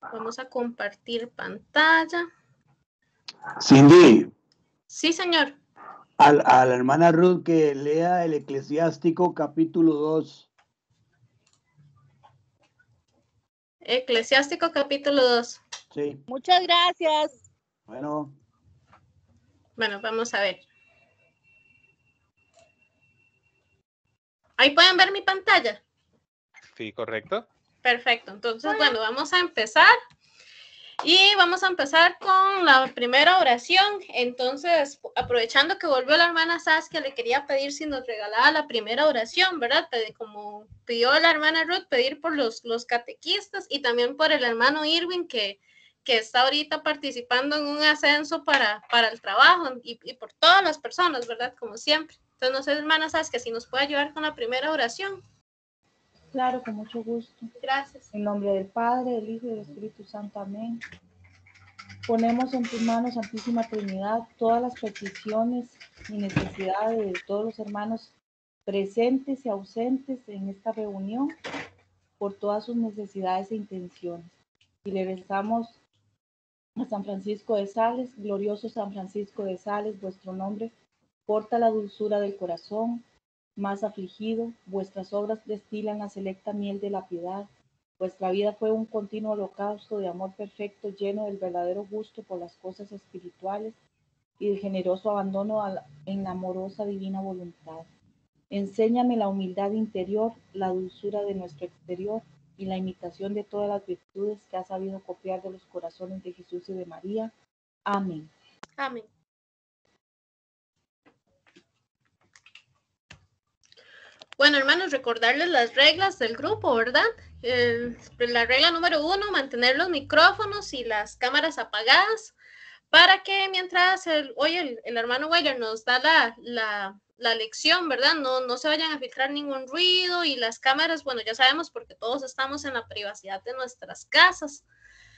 Vamos a compartir pantalla. Cindy. Sí, señor. A, la hermana Ruth que lea el Eclesiástico capítulo 2. Eclesiástico capítulo 2. Sí. Muchas gracias. Bueno. Bueno, vamos a ver. Ahí pueden ver mi pantalla. Sí, correcto. Perfecto. Entonces, bueno, vamos a empezar. Y vamos a empezar con la primera oración. Entonces, aprovechando que volvió la hermana Saskia, le quería pedir si nos regalaba la primera oración, ¿verdad? Como pidió la hermana Ruth, pedir por los, los catequistas y también por el hermano Irwin, que, que está ahorita participando en un ascenso para, para el trabajo y, y por todas las personas, ¿verdad? Como siempre. Entonces, no sé, hermana Saskia, si nos puede ayudar con la primera oración. Claro, con mucho gusto. Gracias. En nombre del Padre, del Hijo y del Espíritu Santo. Amén. Ponemos en tus manos, Santísima Trinidad, todas las peticiones y necesidades de todos los hermanos presentes y ausentes en esta reunión por todas sus necesidades e intenciones. Y le rezamos a San Francisco de Sales, glorioso San Francisco de Sales, vuestro nombre porta la dulzura del corazón, más afligido, vuestras obras destilan la selecta miel de la piedad. Vuestra vida fue un continuo holocausto de amor perfecto, lleno del verdadero gusto por las cosas espirituales y de generoso abandono en la amorosa divina voluntad. Enséñame la humildad interior, la dulzura de nuestro exterior y la imitación de todas las virtudes que has sabido copiar de los corazones de Jesús y de María. Amén. Amén. Bueno, hermanos, recordarles las reglas del grupo, ¿verdad? la regla número uno, mantener los micrófonos y las cámaras apagadas para que mientras el, hoy el, hermano Weiler nos da la, la, la, lección, ¿verdad? No, no se vayan a filtrar ningún ruido y las cámaras, bueno, ya sabemos porque todos estamos en la privacidad de nuestras casas.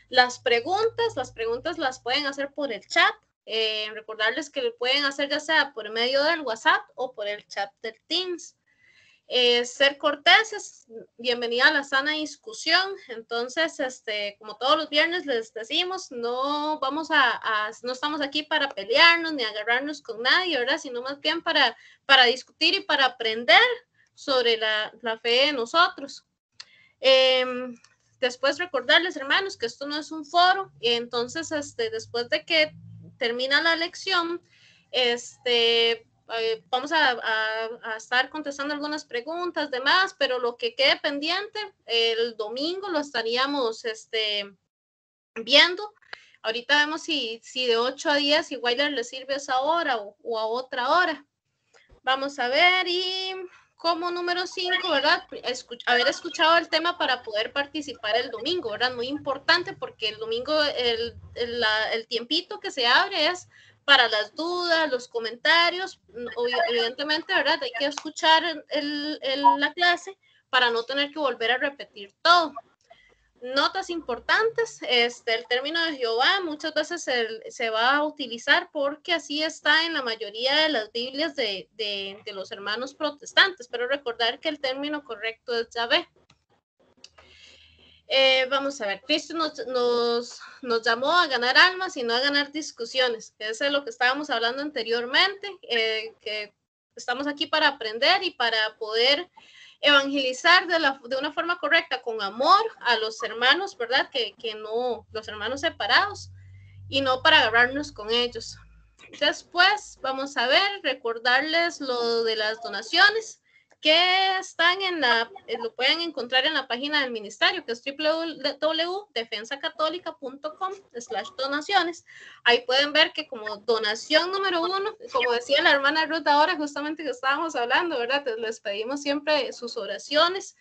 Las preguntas, las preguntas las pueden hacer por el chat. Eh, recordarles que lo pueden hacer ya sea por medio del WhatsApp o por el chat del Teams. Eh, ser corteses, bienvenida a la sana discusión. Entonces, este, como todos los viernes les decimos, no vamos a, no estamos aquí para pelearnos ni agarrarnos con nadie, ¿verdad? Sino más bien para, para discutir y para aprender sobre la, la fe de nosotros. Em, después recordarles, hermanos, que esto no es un foro, y entonces, este, después de que termina la lección, este, eh, vamos a, estar contestando algunas preguntas, demás, pero lo que quede pendiente, el domingo lo estaríamos este, viendo. Ahorita vemos si, si de 8 a 10 igual le sirve esa hora o, a otra hora. Vamos a ver y como número 5, ¿verdad? haber escuchado el tema para poder participar el domingo, ¿verdad? Muy importante porque el domingo el, el, el tiempito que se abre es para las dudas, los comentarios. Evidentemente, ¿verdad? Hay que escuchar el, la clase para no tener que volver a repetir todo. Notas importantes, este, el término de Jehová muchas veces se, se, va a utilizar porque así está en la mayoría de las Biblias de, de, de los hermanos protestantes, pero recordar que el término correcto es Yahvé. Eh, vamos a ver, Cristo nos, nos, nos, llamó a ganar almas y no a ganar discusiones. Eso es lo que estábamos hablando anteriormente, eh, que estamos aquí para aprender y para poder evangelizar de, la, de una forma correcta, con amor a los hermanos, ¿verdad? Que, que no, los hermanos separados, y no para agarrarnos con ellos. Después, vamos a ver, recordarles lo de las donaciones que están en la, eh, lo pueden encontrar en la página del ministerio, que es www.defensacatólica.com slash donaciones. Ahí pueden ver que como donación número uno, como decía la hermana Ruth ahora, justamente que estábamos hablando, ¿verdad? Les pedimos siempre sus oraciones,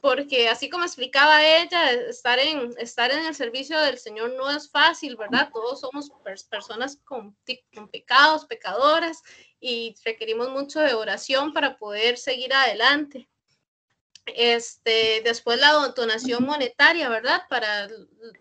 porque así como explicaba ella, estar en, estar en el servicio del Señor no es fácil, ¿verdad? Todos somos personas con, con pecados, pecadoras, y requerimos mucho de oración para poder seguir adelante. Este, después la donación monetaria, ¿verdad? Para,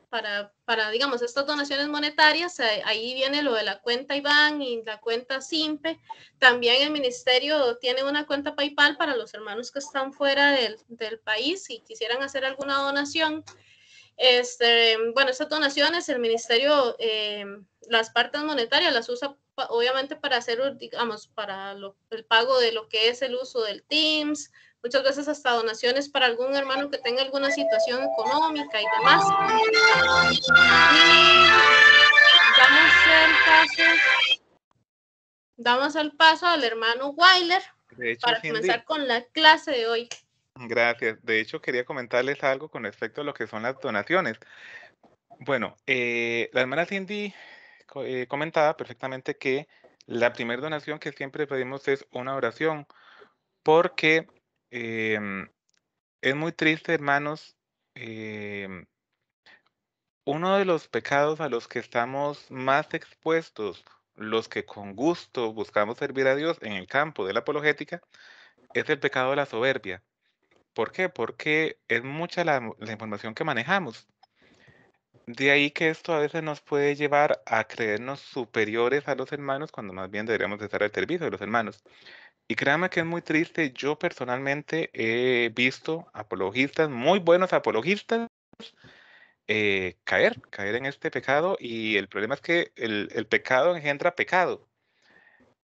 para, para, digamos, estas donaciones monetarias, ahí viene lo de la cuenta IBAN y la cuenta SIMPE. También el ministerio tiene una cuenta PayPal para los hermanos que están fuera del, del país y quisieran hacer alguna donación. Este, bueno, estas donaciones, el ministerio, eh, las partes monetarias las usa obviamente para hacer, digamos, para el pago de lo que es el uso del Teams, muchas veces hasta donaciones para algún hermano que tenga alguna situación económica y demás. damos el paso, damos el paso al hermano Weiler para comenzar con la clase de hoy. Gracias. De hecho, quería comentarles algo con respecto a lo que son las donaciones. Bueno, eh, la hermana Cindy eh, comentaba perfectamente que la primera donación que siempre pedimos es una oración, porque em, es muy triste, hermanos. Em, uno de los pecados a los que estamos más expuestos, los que con gusto buscamos servir a Dios en el campo de la apologética, es el pecado de la soberbia. ¿Por qué? Porque es mucha la, información que manejamos. De ahí que esto a veces nos puede llevar a creernos superiores a los hermanos cuando más bien deberíamos estar al servicio de los hermanos. Y créanme que es muy triste. Yo personalmente he visto apologistas, muy buenos apologistas, eh, caer, caer en este pecado. Y el problema es que el, el pecado engendra pecado.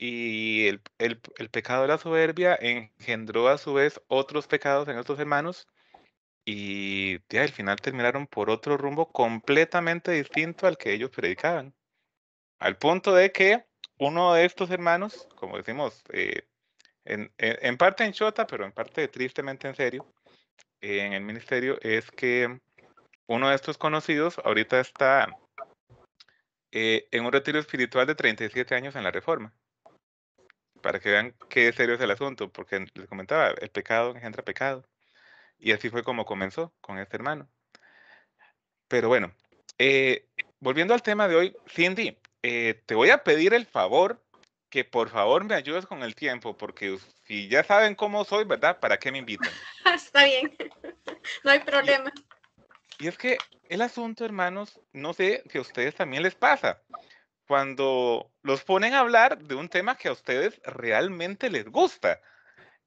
Y el, el, pecado de la soberbia engendró a su vez otros pecados en estos hermanos y ya al final terminaron por otro rumbo completamente distinto al que ellos predicaban. Al punto de que uno de estos hermanos, como decimos, eh, en, en, parte en chota, pero en parte tristemente en serio, en el ministerio, es que uno de estos conocidos ahorita está eh, en un retiro espiritual de 37 años en la Reforma para que vean qué serio es el asunto, porque les comentaba, el pecado engendra pecado. Y así fue como comenzó con este hermano. Pero bueno, eh, volviendo al tema de hoy, Cindy, eh, te voy a pedir el favor que por favor me ayudes con el tiempo, porque si ya saben cómo soy, ¿verdad? ¿Para qué me invitan? Está bien, no hay problema. Y, y es que el asunto, hermanos, no sé si a ustedes también les pasa cuando los ponen a hablar de un tema que a ustedes realmente les gusta.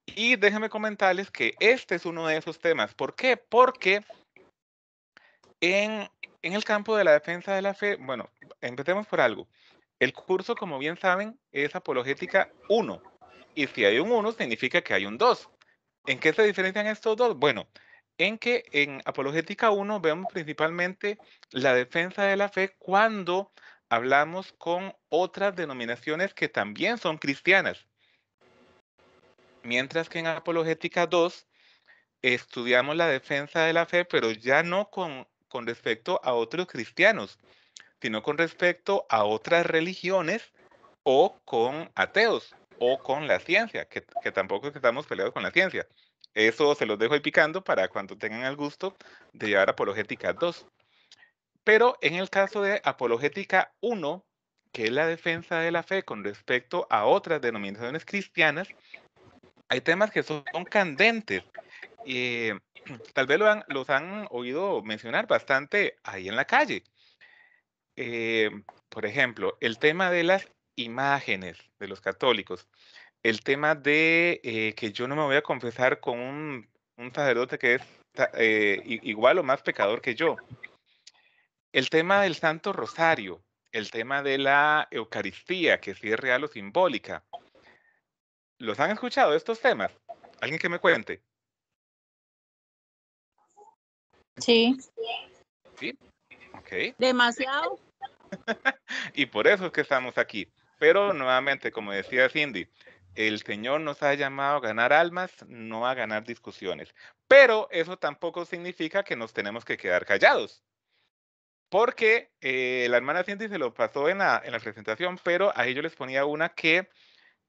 Y déjenme comentarles que este es uno de esos temas. ¿Por qué? Porque en, en el campo de la defensa de la fe, bueno, empecemos por algo. El curso, como bien saben, es apologética 1. Y si hay un 1, significa que hay un 2. ¿En qué se diferencian estos dos? Bueno, en que en apologética 1 vemos principalmente la defensa de la fe cuando hablamos con otras denominaciones que también son cristianas. Mientras que en Apologética 2 estudiamos la defensa de la fe, pero ya no con, con respecto a otros cristianos, sino con respecto a otras religiones o con ateos o con la ciencia, que, que tampoco estamos peleados con la ciencia. Eso se los dejo ahí picando para cuando tengan el gusto de llevar Apologética 2. Pero en el caso de apologética 1, que es la defensa de la fe con respecto a otras denominaciones cristianas, hay temas que son, candentes. y tal vez los han oído mencionar bastante ahí en la calle. Eh, por ejemplo, el tema de las imágenes de los católicos, el tema de eh, que yo no me voy a confesar con un, sacerdote que es eh, igual o más pecador que yo. El tema del Santo Rosario, el tema de la Eucaristía, que si es real o simbólica. ¿Los han escuchado estos temas? ¿Alguien que me cuente? Sí. ¿Sí? Ok. Demasiado. y por eso es que estamos aquí. Pero nuevamente, como decía Cindy, el Señor nos ha llamado a ganar almas, no a ganar discusiones. Pero eso tampoco significa que nos tenemos que quedar callados porque eh, la hermana Cindy se lo pasó en la, en la presentación, pero ahí yo les ponía una que,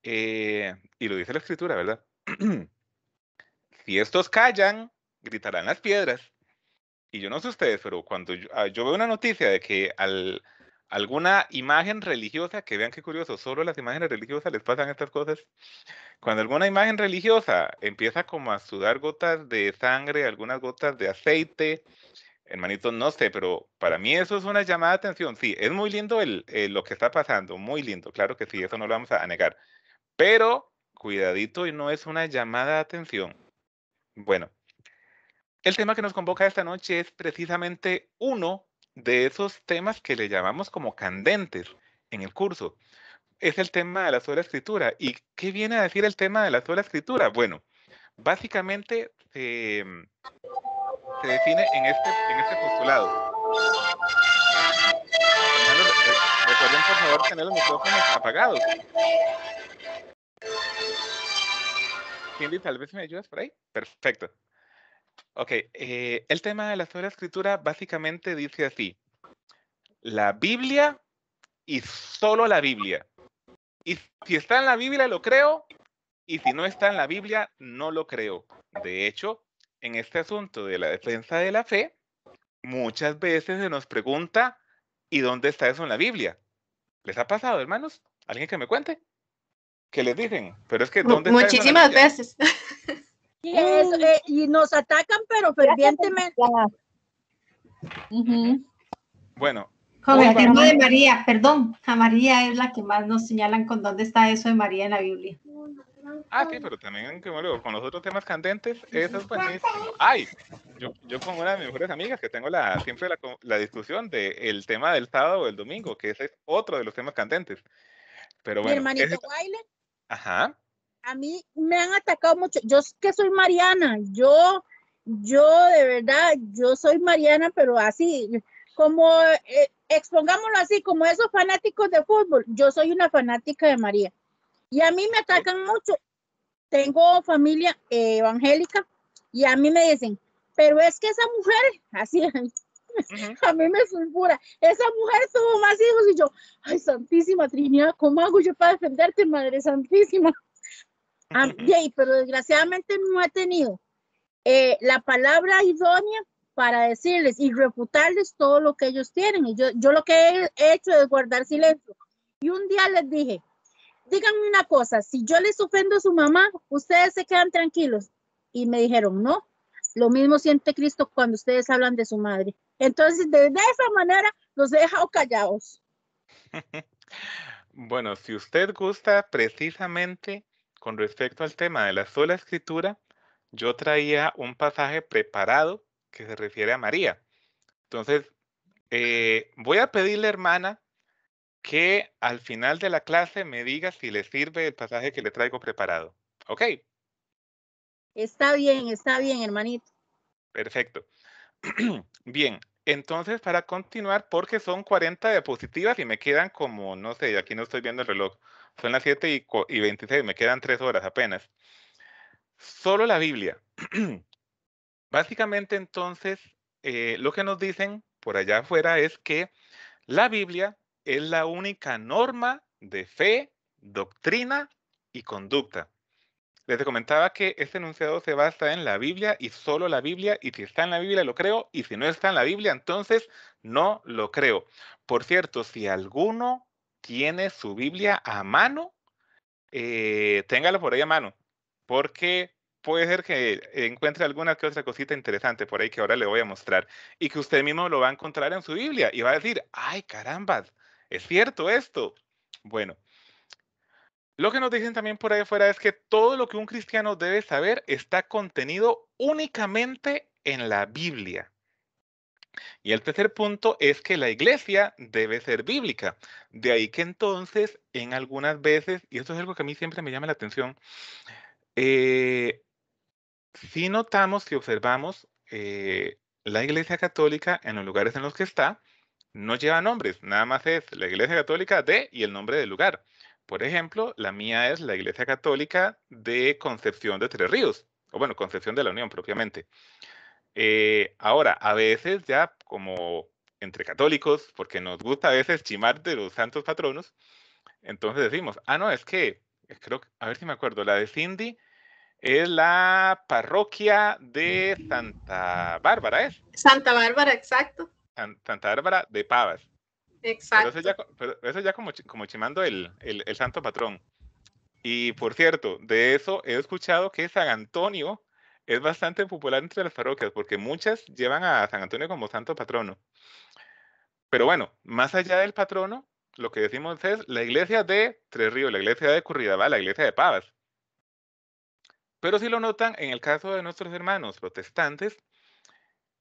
eh, y lo dice la escritura, ¿verdad? si estos callan, gritarán las piedras. Y yo no sé ustedes, pero cuando yo, ah, veo una noticia de que al, alguna imagen religiosa, que vean qué curioso, solo las imágenes religiosas les pasan estas cosas. Cuando alguna imagen religiosa empieza como a sudar gotas de sangre, algunas gotas de aceite, hermanito, no sé, pero para mí eso es una llamada de atención. Sí, es muy lindo el, lo que está pasando, muy lindo, claro que sí, eso no lo vamos a negar. Pero cuidadito y no es una llamada de atención. Bueno, el tema que nos convoca esta noche es precisamente uno de esos temas que le llamamos como candentes en el curso. Es el tema de la sola escritura. ¿Y qué viene a decir el tema de la sola escritura? Bueno, básicamente se, define en este, en este postulado. Recuerden, por favor, tener los micrófonos apagados. Cindy, tal vez me ayudas por ahí. Perfecto. Ok, eh, el tema de la sola escritura básicamente dice así. La Biblia y solo la Biblia. Y si está en la Biblia, lo creo. Y si no está en la Biblia, no lo creo. De hecho, en este asunto de la defensa de la fe, muchas veces se nos pregunta, ¿y dónde está eso en la Biblia? ¿Les ha pasado, hermanos? ¿Alguien que me cuente? ¿Qué les dicen? Pero es que ¿dónde Muchísimas veces. Eh, y nos atacan, pero fervientemente. Bueno. Con el tema de María, perdón, a María es la que más nos señalan con dónde está eso de María en la Biblia. Ah, sí, pero también con los otros temas candentes, eso es buenísimo. Ay, yo, yo con una de mis mejores amigas que tengo la, siempre la, la discusión del el tema del sábado o el domingo, que ese es otro de los temas candentes. Pero bueno. Mi hermanito baile. Ajá a mí me han atacado mucho. Yo que soy Mariana, yo, yo de verdad, yo soy Mariana, pero así, como eh, expongámoslo así, como esos fanáticos de fútbol, yo soy una fanática de María. Y a mí me atacan mucho. Tengo familia eh, evangélica y a mí me dicen, pero es que esa mujer, así, a mí me sulfura, esa mujer tuvo más hijos y yo, ay, Santísima Trinidad, ¿cómo hago yo para defenderte, Madre Santísima? Ah, pero desgraciadamente no ha tenido eh, la palabra idónea para decirles y refutarles todo lo que ellos tienen. Y yo, yo lo que he hecho es guardar silencio. Y un día les dije, díganme una cosa, si yo les ofendo a su mamá, ustedes se quedan tranquilos. Y me dijeron, no, lo mismo siente Cristo cuando ustedes hablan de su madre. Entonces, de, esa manera, los he dejado callados. Bueno, si usted gusta precisamente con respecto al tema de la sola escritura, yo traía un pasaje preparado que se refiere a María. Entonces, eh, voy a pedirle, hermana, que al final de la clase me diga si le sirve el pasaje que le traigo preparado. ¿Ok? Está bien, está bien, hermanito. Perfecto. bien, entonces para continuar, porque son 40 diapositivas y me quedan como, no sé, aquí no estoy viendo el reloj, son las 7 y, y 26, me quedan 3 horas apenas. Solo la Biblia. Básicamente entonces, eh, lo que nos dicen por allá afuera es que la Biblia es la única norma de fe, doctrina y conducta. Les comentaba que este enunciado se basa en la Biblia y solo la Biblia, y si está en la Biblia lo creo, y si no está en la Biblia, entonces no lo creo. Por cierto, si alguno tiene su Biblia a mano, eh, téngala por ahí a mano, porque puede ser que encuentre alguna que otra cosita interesante por ahí que ahora le voy a mostrar y que usted mismo lo va a encontrar en su Biblia y va a decir, ay caramba, es cierto esto. Bueno, lo que nos dicen también por ahí afuera es que todo lo que un cristiano debe saber está contenido únicamente en la Biblia. Y el tercer punto es que la iglesia debe ser bíblica. De ahí que entonces, en algunas veces, y esto es algo que a mí siempre me llama la atención, eh, si notamos, si observamos, eh, la iglesia católica en los lugares en los que está, no lleva nombres, nada más es la iglesia católica de y el nombre del lugar. Por ejemplo, la mía es la iglesia católica de Concepción de Tres Ríos, o bueno, Concepción de la Unión propiamente. Eh, ahora, a veces ya como entre católicos, porque nos gusta a veces chimar de los santos patronos, entonces decimos, ah, no, es que, creo, a ver si me acuerdo, la de Cindy es la parroquia de Santa Bárbara, ¿es? Santa Bárbara, exacto. Santa Bárbara de Pavas. Exacto. Pero eso ya, como, como chimando el, el, el santo patrón. Y por cierto, de eso he escuchado que San Antonio es bastante popular entre las parroquias porque muchas llevan a San Antonio como santo patrono. Pero bueno, más allá del patrono, lo que decimos es la iglesia de Tres Ríos, la iglesia de Curridaba, la iglesia de Pavas. Pero si lo notan, en el caso de nuestros hermanos protestantes,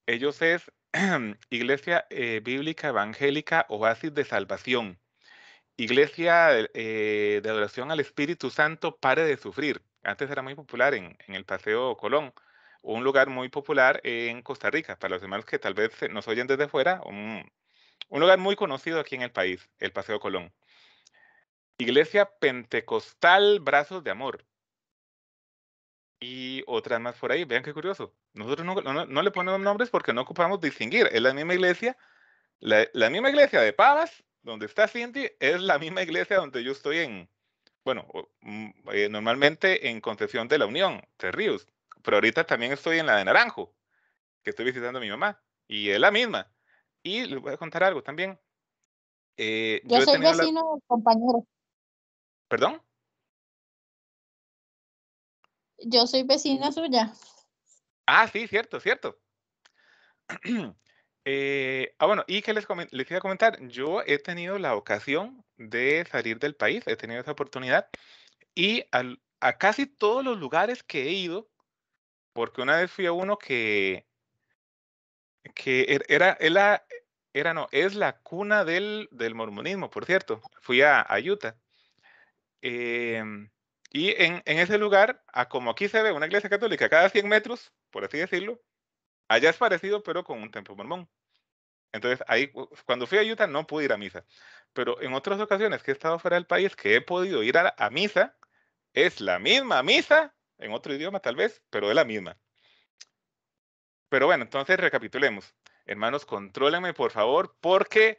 ellos es Iglesia eh, Bíblica Evangélica Oasis de Salvación. Iglesia eh, de Adoración al Espíritu Santo Pare de Sufrir. Antes era muy popular en, el Paseo Colón, un lugar muy popular en Costa Rica, para los hermanos que tal vez nos oyen desde fuera, un lugar muy conocido aquí en el país, el Paseo Colón. Iglesia Pentecostal Brazos de Amor. Y otras más por ahí. Vean qué curioso. Nosotros no, le ponemos nombres porque no ocupamos distinguir. Es la misma iglesia. La, misma iglesia de Pavas, donde está Cindy, es la misma iglesia donde yo estoy en, bueno, mm, eh, normalmente en Concepción de la Unión, de Ríos. Pero ahorita también estoy en la de Naranjo, que estoy visitando a mi mamá. Y es la misma. Y les voy a contar algo también. Eh, yo, soy vecino, compañero. ¿Perdón? Yo soy vecina suya. Ah, sí, cierto, cierto. Eh, ah, bueno, y que les, les iba a comentar, yo he tenido la ocasión de salir del país, he tenido esa oportunidad, y a casi todos los lugares que he ido, porque una vez fui a uno que, que er, era, era, era, no, es la cuna del, del mormonismo, por cierto, fui a, a Utah. Em, y en, en, ese lugar, a como aquí se ve una iglesia católica cada 100 metros, por así decirlo, allá es parecido, pero con un templo mormón. Entonces, ahí, cuando fui a Utah, no pude ir a misa. Pero en otras ocasiones que he estado fuera del país, que he podido ir a, a misa, es la misma misa, en otro idioma tal vez, pero es la misma. Pero bueno, entonces recapitulemos. Hermanos, contrólenme por favor, porque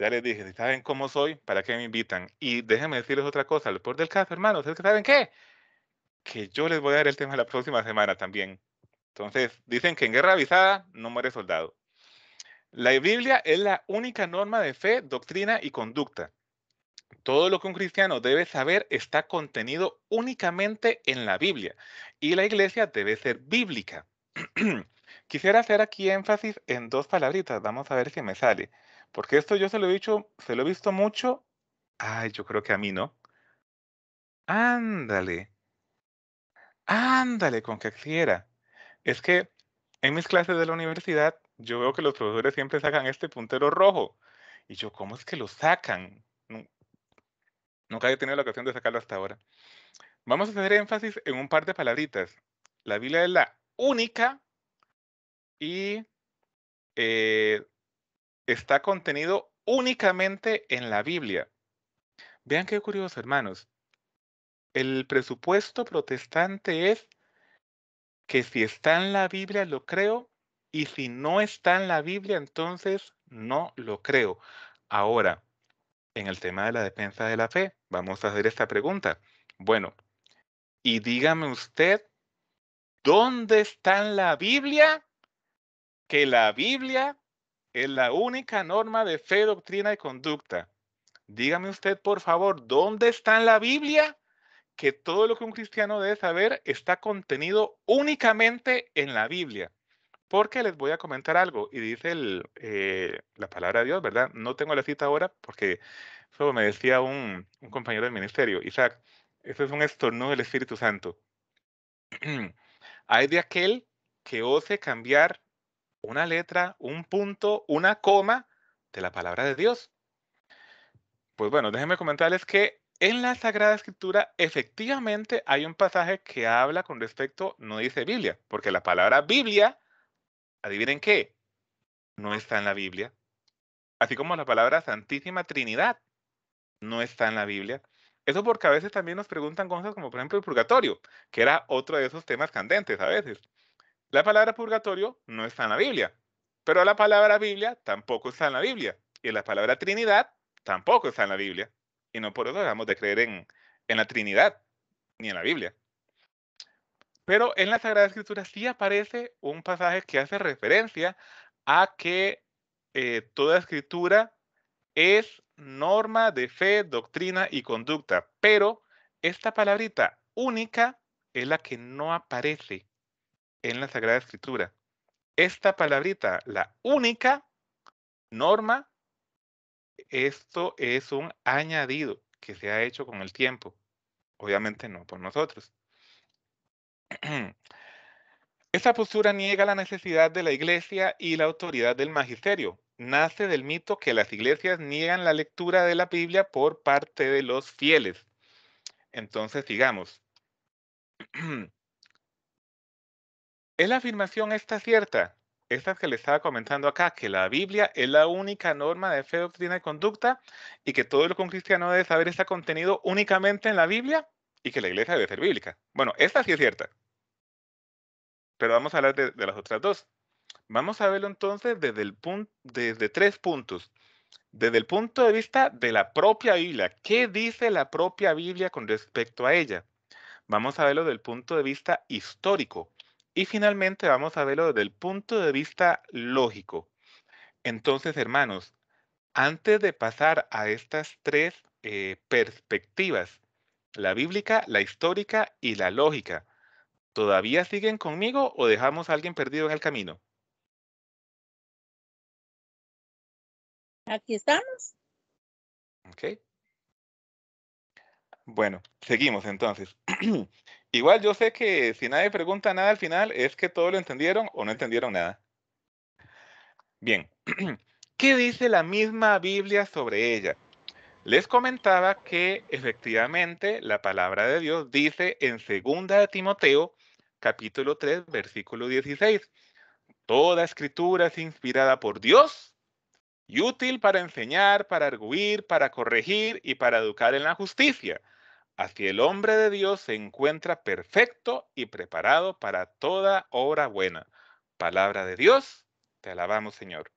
ya les dije, si saben cómo soy, ¿para qué me invitan? Y déjenme decirles otra cosa, lo peor del caso, hermanos, es que ¿saben qué? Que yo les voy a dar el tema la próxima semana también. Entonces, dicen que en guerra avisada no muere soldado. La Biblia es la única norma de fe, doctrina y conducta. Todo lo que un cristiano debe saber está contenido únicamente en la Biblia y la iglesia debe ser bíblica. Quisiera hacer aquí énfasis en dos palabritas, vamos a ver si me sale, porque esto yo se lo he dicho, se lo he visto mucho, ay, yo creo que a mí no. Ándale, ándale, con que quiera. Es que en mis clases de la universidad yo veo que los profesores siempre sacan este puntero rojo. Y yo, ¿cómo es que lo sacan? Nunca he tenido la ocasión de sacarlo hasta ahora. Vamos a hacer énfasis en un par de palabritas. La Biblia es la única y eh, está contenido únicamente en la Biblia. Vean qué curioso, hermanos. El presupuesto protestante es que si está en la Biblia lo creo y si no está en la Biblia entonces no lo creo. Ahora, en el tema de la defensa de la fe, vamos a hacer esta pregunta. Bueno, y dígame usted, ¿dónde está en la Biblia que la Biblia es la única norma de fe, doctrina y conducta. Dígame usted, por favor, ¿dónde está en la Biblia que todo lo que un cristiano debe saber está contenido únicamente en la Biblia? Porque les voy a comentar algo y dice eh, la palabra de Dios, ¿verdad? No tengo la cita ahora porque eso me decía un, un compañero del ministerio, Isaac, eso es un estornudo del Espíritu Santo. Hay de aquel que ose cambiar una letra, un punto, una coma de la palabra de Dios. Pues bueno, déjenme comentarles que en la Sagrada Escritura efectivamente hay un pasaje que habla con respecto, no dice Biblia, porque la palabra Biblia, adivinen qué, no está en la Biblia. Así como la palabra Santísima Trinidad no está en la Biblia. Eso porque a veces también nos preguntan cosas como por ejemplo el purgatorio, que era otro de esos temas candentes a veces. La palabra purgatorio no está en la Biblia, pero la palabra Biblia tampoco está en la Biblia. Y la palabra Trinidad tampoco está en la Biblia. Y no por eso dejamos de creer en, la Trinidad, ni en la Biblia. Pero en la Sagrada Escritura sí aparece un pasaje que hace referencia a que eh, toda escritura es norma de fe, doctrina y conducta. Pero esta palabrita única es la que no aparece en la Sagrada Escritura. Esta palabrita, la única norma, esto es un añadido que se ha hecho con el tiempo. Obviamente no por nosotros. Esta postura niega la necesidad de la iglesia y la autoridad del magisterio. Nace del mito que las iglesias niegan la lectura de la Biblia por parte de los fieles. Entonces, digamos, ¿es la afirmación esta cierta? Esta que le estaba comentando acá, que la Biblia es la única norma de fe, doctrina y conducta y que todo lo que un cristiano debe saber está contenido únicamente en la Biblia y que la iglesia debe ser bíblica. Bueno, esta sí es cierta. Pero vamos a hablar de, las otras dos. Vamos a verlo entonces desde, desde tres puntos. Desde el punto de vista de la propia Biblia. ¿Qué dice la propia Biblia con respecto a ella? Vamos a verlo desde el punto de vista histórico. Y finalmente vamos a verlo desde el punto de vista lógico. Entonces, hermanos, antes de pasar a estas tres eh, perspectivas, la bíblica, la histórica y la lógica, ¿todavía siguen conmigo o dejamos a alguien perdido en el camino? Aquí estamos. Ok. Bueno, seguimos entonces. Igual yo sé que si nadie pregunta nada al final es que todo lo entendieron o no entendieron nada. Bien, ¿qué dice la misma Biblia sobre ella? Les comentaba que efectivamente la palabra de Dios dice en 2 de Timoteo, capítulo 3, versículo 16, toda escritura es inspirada por Dios y útil para enseñar, para arguir, para corregir y para educar en la justicia. Así el hombre de Dios se encuentra perfecto y preparado para toda obra buena. Palabra de Dios, te alabamos, Señor.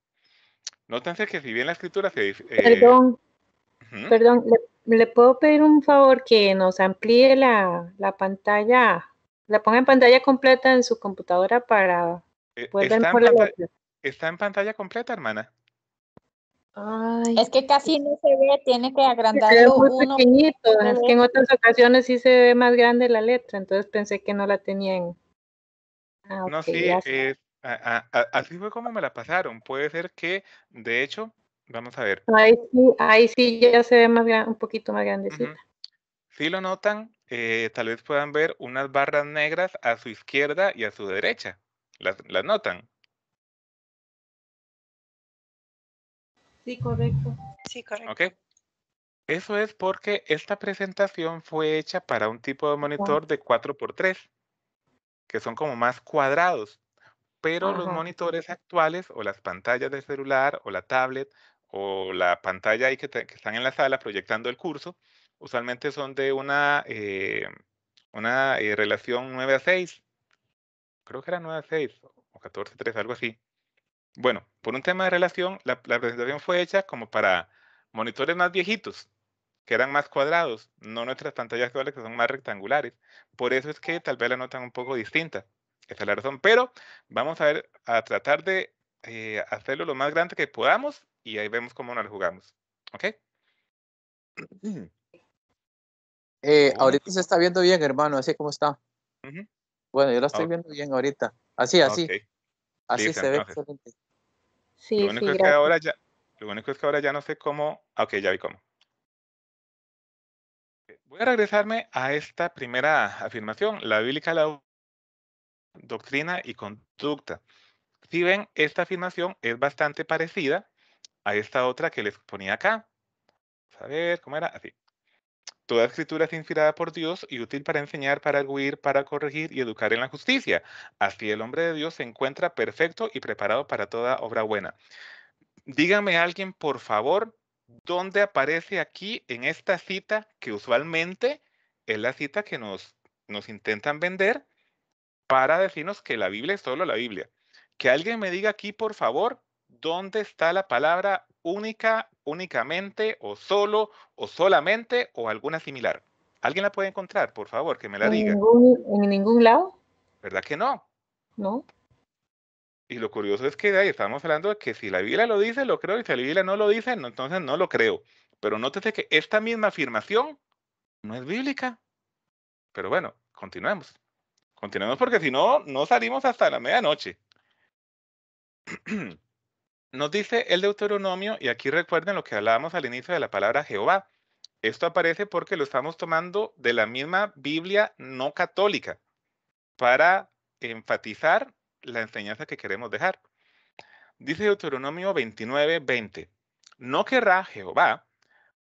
Nótense que si bien la escritura se dice... eh, Perdón, perdón, ¿le, le puedo pedir un favor que nos amplíe la, la pantalla, la ponga en pantalla completa en su computadora para eh, poder ver mejor la está en pantalla completa, hermana. Ay, Es que casi no se ve, tiene que agrandarlo muy uno. pequeñito, es que en otras ocasiones sí se ve más grande la letra, entonces pensé que no la tenía en... Ah, No, sí, eh, a- a- a- así fue como me la pasaron. Puede ser que, de hecho, vamos a ver, Ahí sí, ahí sí ya se ve más gran- un poquito más grandecita. ujú, si lo notan, eh, tal vez puedan ver unas barras negras a su izquierda y a su derecha. ¿Las, las notan? Sí, correcto. Sí, correcto. ¿Ok? Eso es porque esta presentación fue hecha para un tipo de monitor de 4x3, que son como más cuadrados. Pero los Ajá. monitores actuales o las pantallas de celular o la tablet o la pantalla ahí que, te- que están en la sala proyectando el curso, usualmente son de una, eh, una eh, relación 9 a 6. Creo que era 9 a 6 o 14 a 3, algo así. Bueno, por un tema de relación, la, la presentación fue hecha como para monitores más viejitos, que eran más cuadrados, no nuestras pantallas actuales que son más rectangulares. Por eso es que tal vez la notan un poco distinta. Esa es la razón. Pero vamos a ver, a tratar de eh, hacerlo lo más grande que podamos y ahí vemos cómo nos la jugamos. ¿Ok? Eh, ¿Cómo? ahorita se está viendo bien, hermano, así como está. Bueno, yo lo estoy viendo bien ahorita. Así, así, así listo, se ve entonces. excelente. Sí, Lo único sí, es que ahora ya, lo único es que ahora ya no sé cómo. ah, Ok, ya vi cómo. Voy a regresarme a esta primera afirmación, la bíblica, la doctrina y conducta. Si ven, esta afirmación es bastante parecida a esta otra que les ponía acá. Vamos a ver, ¿cómo era? Así. Toda escritura es inspirada por Dios y útil para enseñar, para arguir, para corregir y educar en la justicia. Así el hombre de Dios se encuentra perfecto y preparado para toda obra buena. Dígame alguien, por favor, dónde aparece aquí en esta cita que usualmente es la cita que nos, nos intentan vender para decirnos que la Biblia es solo la Biblia. Que alguien me diga aquí, por favor, dónde está la palabra única, únicamente, o solo, o solamente, o alguna similar. ¿Alguien la puede encontrar, por favor, que me la En diga? ningún, en ningún lado, ¿Verdad que no? ¿no? Y lo curioso es que de ahí estamos hablando de que si la Biblia lo dice, lo creo, y si la Biblia no lo dice, no- entonces no lo creo. Pero nótese que esta misma afirmación no es bíblica. Pero bueno, continuemos. Continuemos porque si no, no salimos hasta la medianoche. Nos dice el Deuteronomio, y aquí recuerden lo que hablábamos al inicio de la palabra Jehová. Esto aparece porque lo estamos tomando de la misma Biblia no católica para enfatizar la enseñanza que queremos dejar. Dice Deuteronomio 29, 20. No querrá Jehová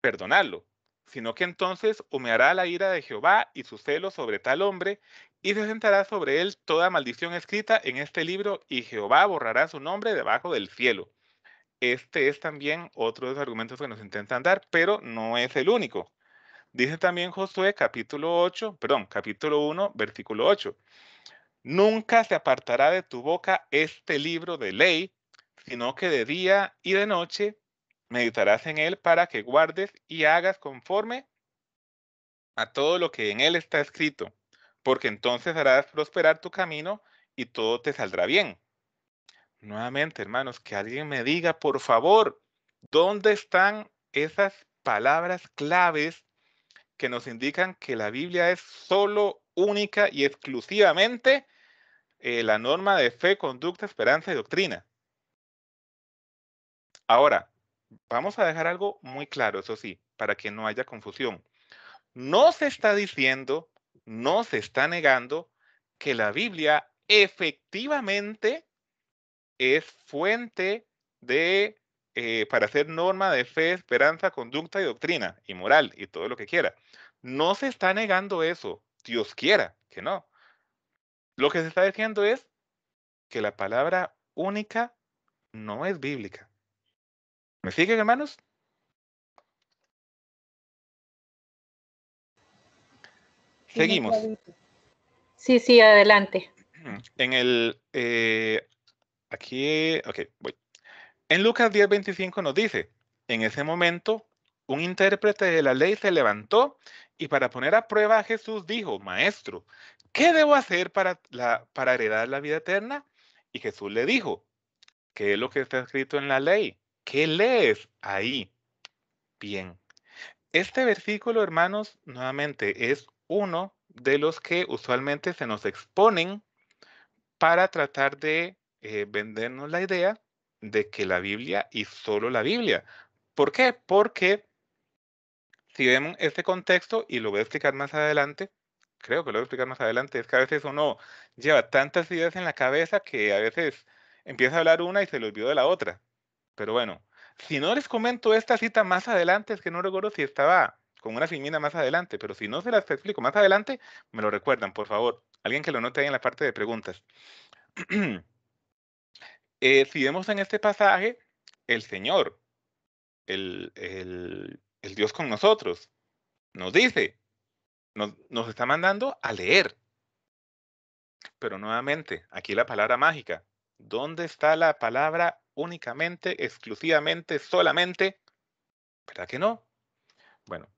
perdonarlo, sino que entonces humeará la ira de Jehová y su celo sobre tal hombre, y se sentará sobre él toda maldición escrita en este libro, y Jehová borrará su nombre debajo del cielo. Este es también otro de los argumentos que nos intentan dar, pero no es el único. Dice también Josué capítulo 8, perdón, capítulo 1, versículo 8. Nunca se apartará de tu boca este libro de ley, sino que de día y de noche meditarás en él para que guardes y hagas conforme a todo lo que en él está escrito, porque entonces harás prosperar tu camino y todo te saldrá bien. Nuevamente, hermanos, que alguien me diga, por favor, ¿dónde están esas palabras claves que nos indican que la Biblia es solo, única y exclusivamente eh, la norma de fe, conducta, esperanza y doctrina? Ahora, vamos a dejar algo muy claro, eso sí, para que no haya confusión. No se está diciendo, no se está negando que la Biblia efectivamente es fuente de, eh, para hacer norma de fe, esperanza, conducta y doctrina, y moral, y todo lo que quiera. No se está negando eso, Dios quiera que no. Lo que se está diciendo es que la palabra única no es bíblica. ¿Me siguen, hermanos? Seguimos. Sí, sí, adelante. En el, eh, aquí, ok, voy. En Lucas 10:25 nos dice, en ese momento, un intérprete de la ley se levantó y para poner a prueba a Jesús dijo, maestro, ¿qué debo hacer para, para heredar la vida eterna? Y Jesús le dijo, ¿qué es lo que está escrito en la ley? ¿Qué lees ahí? Bien. Este versículo, hermanos, nuevamente es uno de los que usualmente se nos exponen para tratar de eh, vendernos la idea de que la Biblia y solo la Biblia. ¿Por qué? Porque si vemos este contexto, y lo voy a explicar más adelante, creo que lo voy a explicar más adelante, es que a veces uno lleva tantas ideas en la cabeza que a veces empieza a hablar una y se le olvidó de la otra. Pero bueno, si no les comento esta cita más adelante, es que no recuerdo si estaba con una filmina más adelante, pero si no se las explico más adelante, me lo recuerdan, por favor. Alguien que lo note ahí en la parte de preguntas. Eh, si vemos en este pasaje, el Señor, el, el, el Dios con nosotros, nos dice, nos, nos está mandando a leer. Pero nuevamente, aquí la palabra mágica. ¿Dónde está la palabra únicamente, exclusivamente, solamente? ¿Verdad que no? Bueno,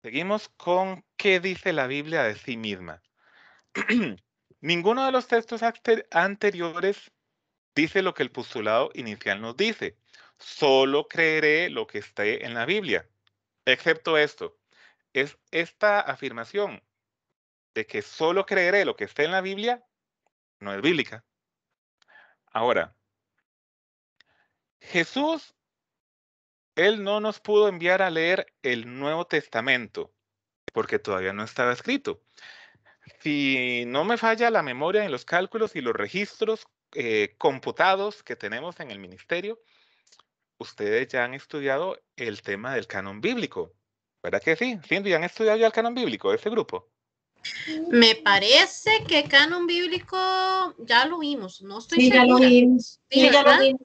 seguimos con qué dice la Biblia de sí misma. Ninguno de los textos anteriores dice lo que el postulado inicial nos dice. Solo creeré lo que esté en la Biblia. Excepto esto. Es esta afirmación de que solo creeré lo que esté en la Biblia no es bíblica. Ahora, Jesús, Él no nos pudo enviar a leer el Nuevo Testamento porque todavía no estaba escrito. Si no me falla la memoria en los cálculos y los registros eh, computados que tenemos en el ministerio, ustedes ya han estudiado el tema del canon bíblico. ¿Verdad que sí? Cindy, ¿han estudiado ya el canon bíblico de ese grupo? Me parece que canon bíblico ya lo vimos, no estoy Sí, ya lo segura. vimos. Sí, Sí, ya lo vimos.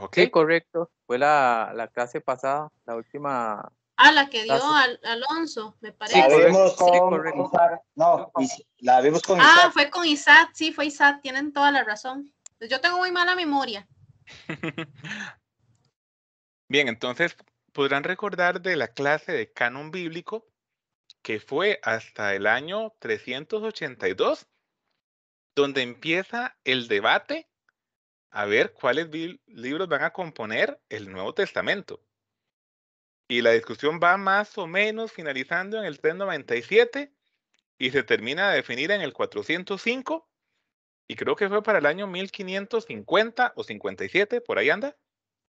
Ok. Sí, correcto. Fue la, la clase pasada, la última. Ah, la que dio al- Alonso, me Sí, parece. La vimos Sí, con. Isaac. No, la vimos con Ah, Isaac. fue con Isaac, sí, fue Isaac, tienen toda la razón. Pues yo tengo muy mala memoria. Bien, entonces podrán recordar de la clase de canon bíblico que fue hasta el año 382, donde empieza el debate a ver cuáles libros van a componer el Nuevo Testamento. Y la discusión va más o menos finalizando en el 397 y se termina de definir en el 405 y creo que fue para el año 1550 o 57, por ahí anda,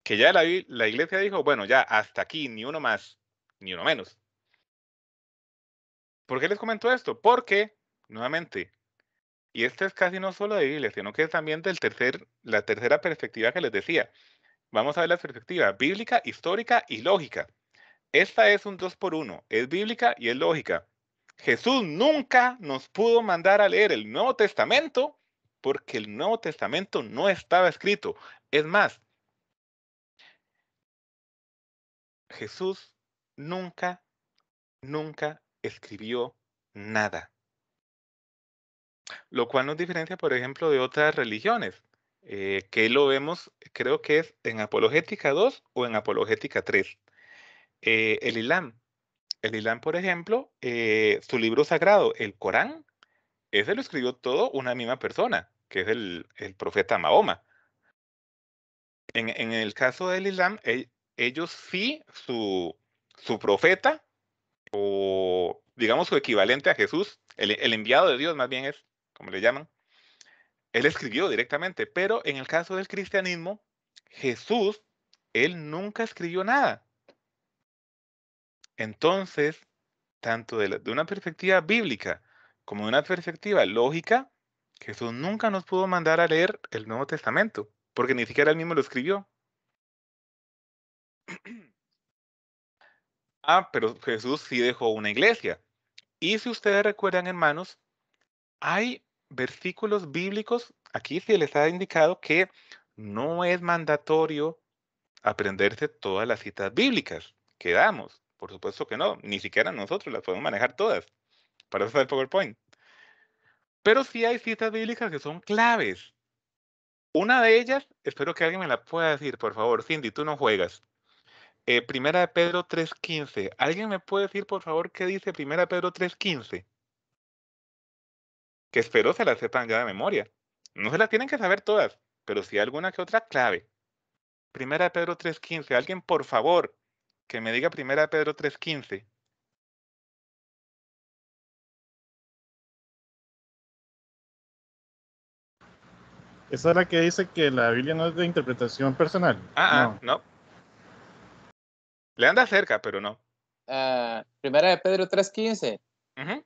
que ya la, iglesia dijo, bueno, ya hasta aquí, ni uno más, ni uno menos. ¿Por qué les comento esto? Porque, nuevamente, y esto es casi no solo de Biblia, sino que es también del tercer, la tercera perspectiva que les decía. Vamos a ver la perspectiva bíblica, histórica y lógica. Esta es un dos por uno, es bíblica y es lógica. Jesús nunca nos pudo mandar a leer el Nuevo Testamento porque el Nuevo Testamento no estaba escrito. Es más, Jesús nunca, nunca escribió nada. Lo cual nos diferencia, por ejemplo, de otras religiones, eh, que lo vemos, creo que es en Apologética 2 o en Apologética 3. Eh, el Islam. El Islam, por ejemplo, eh, su libro sagrado, el Corán, ese lo escribió todo una misma persona, que es el, el profeta Mahoma. En, en, el caso del Islam, ellos sí, su, su profeta, o digamos su equivalente a Jesús, el, el enviado de Dios más bien es, como le llaman, él escribió directamente, pero en el caso del cristianismo, Jesús, él nunca escribió nada. Entonces, tanto de, una perspectiva bíblica como de una perspectiva lógica, Jesús nunca nos pudo mandar a leer el Nuevo Testamento, porque ni siquiera él mismo lo escribió. ah, pero Jesús sí dejó una iglesia. Y si ustedes recuerdan, hermanos, hay versículos bíblicos, aquí se les ha indicado que no es mandatorio aprenderse todas las citas bíblicas que damos. Por supuesto que no, ni siquiera nosotros las podemos manejar todas. Para eso está el PowerPoint. Pero sí hay citas bíblicas que son claves. Una de ellas, espero que alguien me la pueda decir, por favor, Cindy, tú no juegas. Eh, primera de Pedro 3.15. ¿Alguien me puede decir, por favor, qué dice Primera de Pedro 3.15? Que espero se la sepan ya de memoria. No se las tienen que saber todas, pero sí alguna que otra clave. Primera de Pedro 3.15. Alguien, por favor, que me diga Primera de Pedro 3.15. Esa es la que dice que la Biblia no es de interpretación personal. Ah, no. Ah, no. Le anda cerca, pero no. Uh, primera de Pedro 3.15. Uh -huh.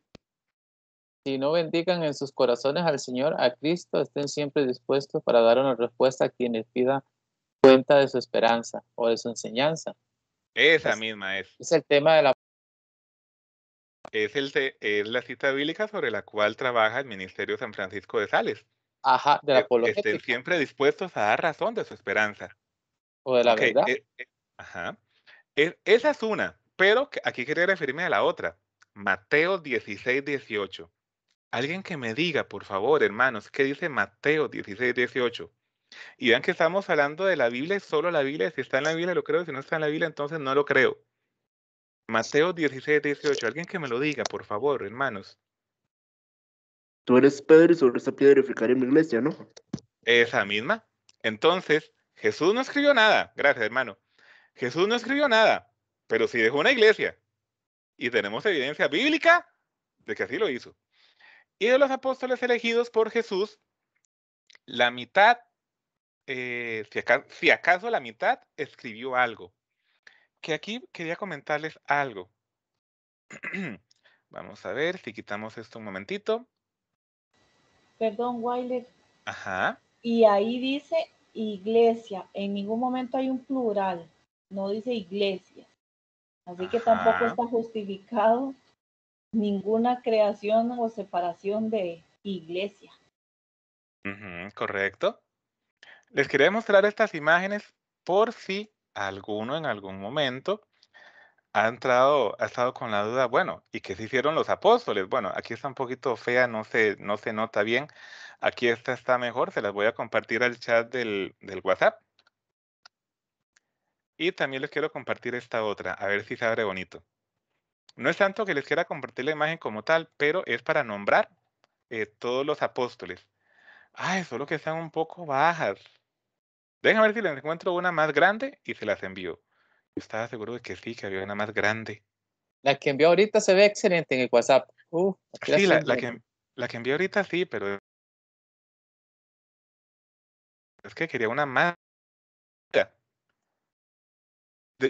Si no bendigan en sus corazones al Señor, a Cristo, estén siempre dispuestos para dar una respuesta a quienes pida cuenta de su esperanza o de su enseñanza. Esa es, misma es. Es el tema de la... Es, el, es la cita bíblica sobre la cual trabaja el Ministerio San Francisco de Sales. Ajá, de la apologética. Estén siempre dispuestos a dar razón de su esperanza. O de la okay. verdad. Eh, eh, ajá. Es, esa es una, pero aquí quería referirme a la otra. Mateo 16, 18. Alguien que me diga, por favor, hermanos, ¿qué dice Mateo 16, 18? Y vean que estamos hablando de la Biblia, solo la Biblia. Si está en la Biblia, lo creo. Si no está en la Biblia, entonces no lo creo. Mateo 16, 18. Alguien que me lo diga, por favor, hermanos. Tú eres Pedro y sobre esta piedra edificaré mi iglesia, ¿no? Esa misma. Entonces, Jesús no escribió nada. Gracias, hermano. Jesús no escribió nada, pero sí dejó una iglesia. Y tenemos evidencia bíblica de que así lo hizo. Y de los apóstoles elegidos por Jesús, la mitad, eh, si, acaso, si acaso la mitad, escribió algo. Que aquí quería comentarles algo. Vamos a ver si quitamos esto un momentito. Perdón, Weiler. Ajá. Y ahí dice iglesia. En ningún momento hay un plural. No dice iglesia. Así que tampoco está justificado ninguna creación o separación de iglesia. Correcto. Les quería mostrar estas imágenes por si alguno en algún momento ha entrado, ha estado con la duda, bueno, ¿y qué se hicieron los apóstoles? Bueno, aquí está un poquito fea, no se, no se nota bien. Aquí esta está mejor, se las voy a compartir al chat del, WhatsApp. Y también les quiero compartir esta otra, a ver si se abre bonito. No es tanto que les quiera compartir la imagen como tal, pero es para nombrar eh, todos los apóstoles. Ay, solo que están un poco bajas. Déjenme ver si les encuentro una más grande y se las envío. Yo estaba seguro de que sí, que había una más grande. La que envió ahorita se ve excelente en el WhatsApp. Uh, sí, la, la, que, la que envió ahorita sí, pero es que quería una más.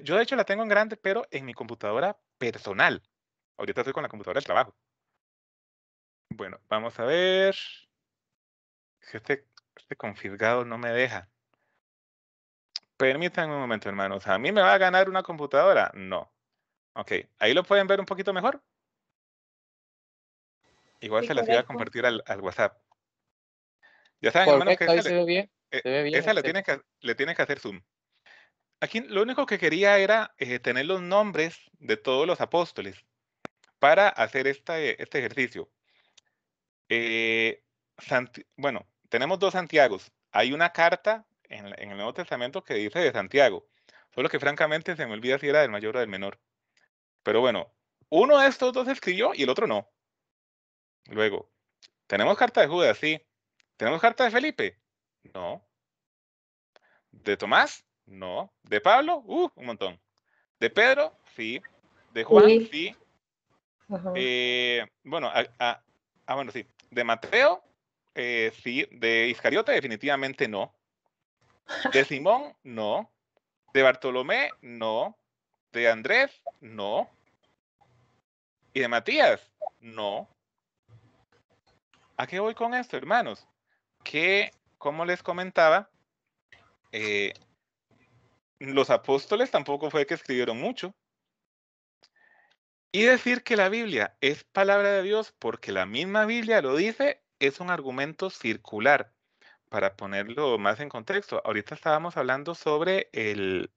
Yo de hecho la tengo en grande, pero en mi computadora personal. Ahorita estoy con la computadora del trabajo. Bueno, vamos a ver. este, este confisgado no me deja. Permítanme un momento, hermanos. ¿A mí me va a ganar una computadora? No. Ok, ahí lo pueden ver un poquito mejor. Igual se las voy a compartir al, WhatsApp. Ya saben, hermanos, que esa, le, bien, eh, esa le, tiene que, le tiene que hacer zoom. Aquí lo único que quería era eh, tener los nombres de todos los apóstoles para hacer este, este ejercicio. Eh, bueno, tenemos dos Santiagos. Hay una carta en, el Nuevo Testamento que dice de Santiago, solo que francamente se me olvida si era del mayor o del menor. Pero bueno, uno de estos dos escribió y el otro no. Luego, tenemos carta de Judas, sí. ¿Tenemos carta de Felipe? No. ¿De Tomás? No. ¿De Pablo? Uh, un montón. ¿De Pedro? Sí. ¿De Juan? Sí. Eh, bueno, ah, bueno, sí. ¿De Mateo? Eh, sí. ¿De Iscariote? Definitivamente no. ¿De Simón? No. ¿De Bartolomé? No. ¿De Andrés? No. ¿Y de Matías? No. ¿A qué voy con esto, hermanos? Que, como les comentaba, eh, los apóstoles tampoco fue que escribieron mucho. Y decir que la Biblia es palabra de Dios porque la misma Biblia lo dice es un argumento circular. Para ponerlo más en contexto, ahorita estábamos hablando sobre el,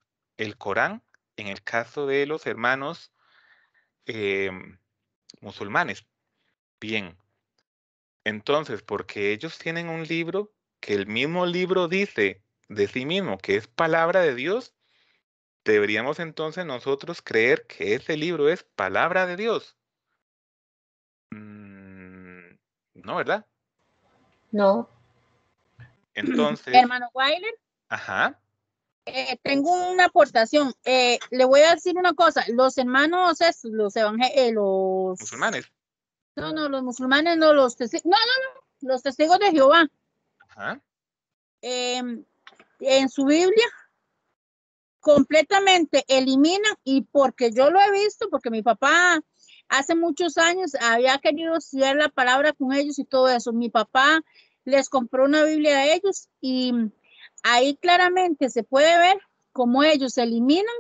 Corán en el caso de los hermanos em, musulmanes. Bien, entonces, porque ellos tienen un libro que el mismo libro dice de sí mismo que es palabra de Dios, deberíamos entonces nosotros creer que ese libro es palabra de Dios. Mm, no, ¿verdad? No. Entonces. Hermano Weiler. Ajá. Eh, tengo una aportación. Eh, le voy a decir una cosa. Los hermanos, los evangelios, eh, los musulmanes. No, no, los musulmanes no, los testigos. No, no, no, los testigos de Jehová. Ajá. Em, en su Biblia completamente eliminan y porque yo lo he visto, porque mi papá hace muchos años había querido estudiar la palabra con ellos y todo eso. Mi papá les compró una Biblia a ellos y ahí claramente se puede ver cómo ellos eliminan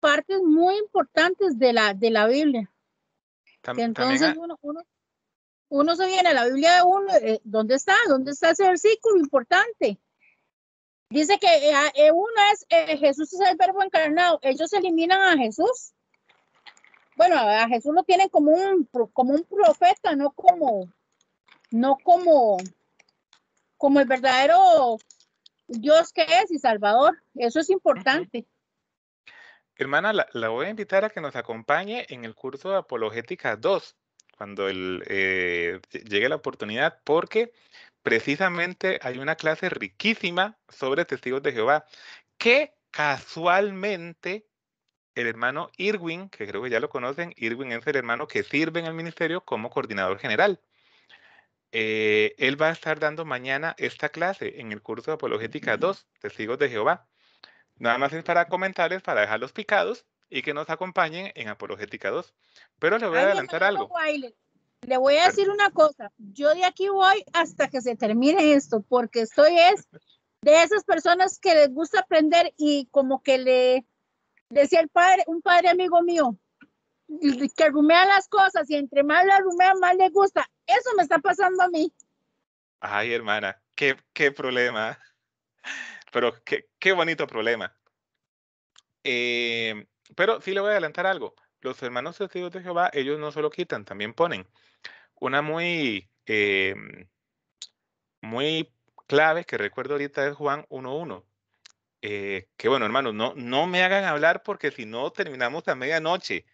partes muy importantes de la, de la Biblia. Entonces uno, uno, uno, se viene a la Biblia de uno, eh, ¿dónde está? ¿Dónde está ese versículo importante? Dice que eh, eh, uno es Jesús es el verbo encarnado. Ellos eliminan a Jesús. Bueno, a Jesús lo tienen como un, como un profeta, no como, no como, como el verdadero Dios que es y Salvador. Eso es importante. Hermana, la, voy a invitar a que nos acompañe en el curso de Apologética 2, cuando eh, llegue la oportunidad, porque precisamente hay una clase riquísima sobre testigos de Jehová, que casualmente el hermano Irwin, que creo que ya lo conocen, Irwin es el hermano que sirve en el ministerio como coordinador general. Eh, él va a estar dando mañana esta clase en el curso de Apologética 2, Testigos de Jehová. Nada más es para comentarles, para dejarlos picados y que nos acompañen en Apologética 2. Pero le voy a adelantar algo. Le voy a decir una cosa. Yo de aquí voy hasta que se termine esto, porque estoy es de esas personas que les gusta aprender y como que le decía el padre, un padre amigo mío, que rumea las cosas y entre más la rumea, más le gusta. Eso me está pasando a mí. Ay, hermana, qué, qué problema. Pero qué, qué bonito problema. Eh, pero sí le voy a adelantar algo. Los hermanos testigos de Jehová, ellos no solo quitan, también ponen. Una muy, eh, muy clave que recuerdo ahorita es Juan 1.1. Eh, que bueno, hermanos, no, no me hagan hablar porque si no terminamos a medianoche.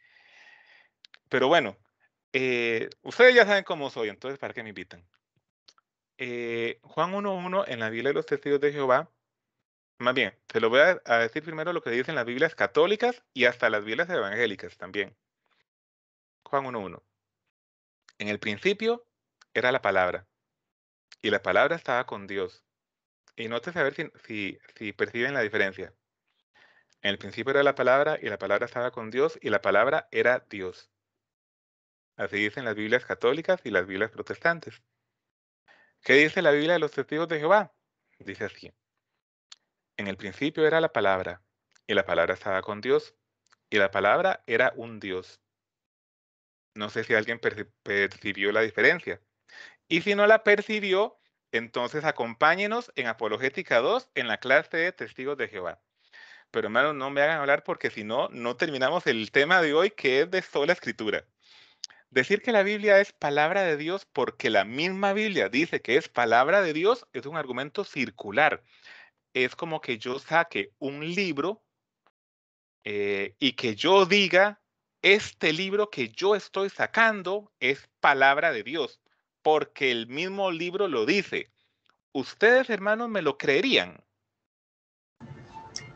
Pero bueno, ustedes ya saben cómo soy, entonces ¿para qué me invitan? Juan 1.1 en la Biblia de los Testigos de Jehová más bien, te lo voy a, decir primero lo que dicen las Biblias católicas y hasta las Biblias evangélicas también. Juan 1.1. En el principio era la palabra y la palabra estaba con Dios. Y no te saber si, si, si perciben la diferencia. En el principio era la palabra y la palabra estaba con Dios y la palabra era Dios. Así dicen las Biblias católicas y las Biblias protestantes. ¿Qué dice la Biblia de los testigos de Jehová? Dice así. En el principio era la palabra, y la palabra estaba con Dios, y la palabra era un Dios. No sé si alguien percibió la diferencia. Y si no la percibió, entonces acompáñenos en Apologética 2 en la clase de Testigos de Jehová. Pero hermanos, no me hagan hablar porque si no, no terminamos el tema de hoy que es de sola escritura. Decir que la Biblia es palabra de Dios porque la misma Biblia dice que es palabra de Dios es un argumento circular. Es como que yo saque un libro eh, y que yo diga, este libro que yo estoy sacando es palabra de Dios porque el mismo libro lo dice. ¿Ustedes, hermanos, me lo creerían?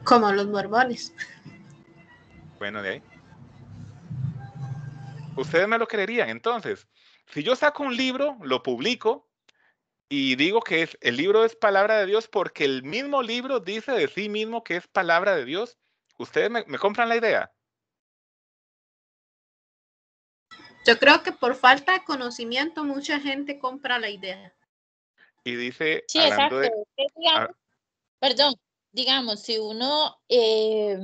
Como los mormones. Bueno, de ahí. Ustedes me lo creerían. Entonces, si yo saco un libro, lo publico y digo que es, el libro es palabra de Dios porque el mismo libro dice de sí mismo que es palabra de Dios, ¿ustedes me compran la idea? Yo creo que por falta de conocimiento mucha gente compra la idea. Y dice... Sí, exacto. perdón, digamos, si uno eh,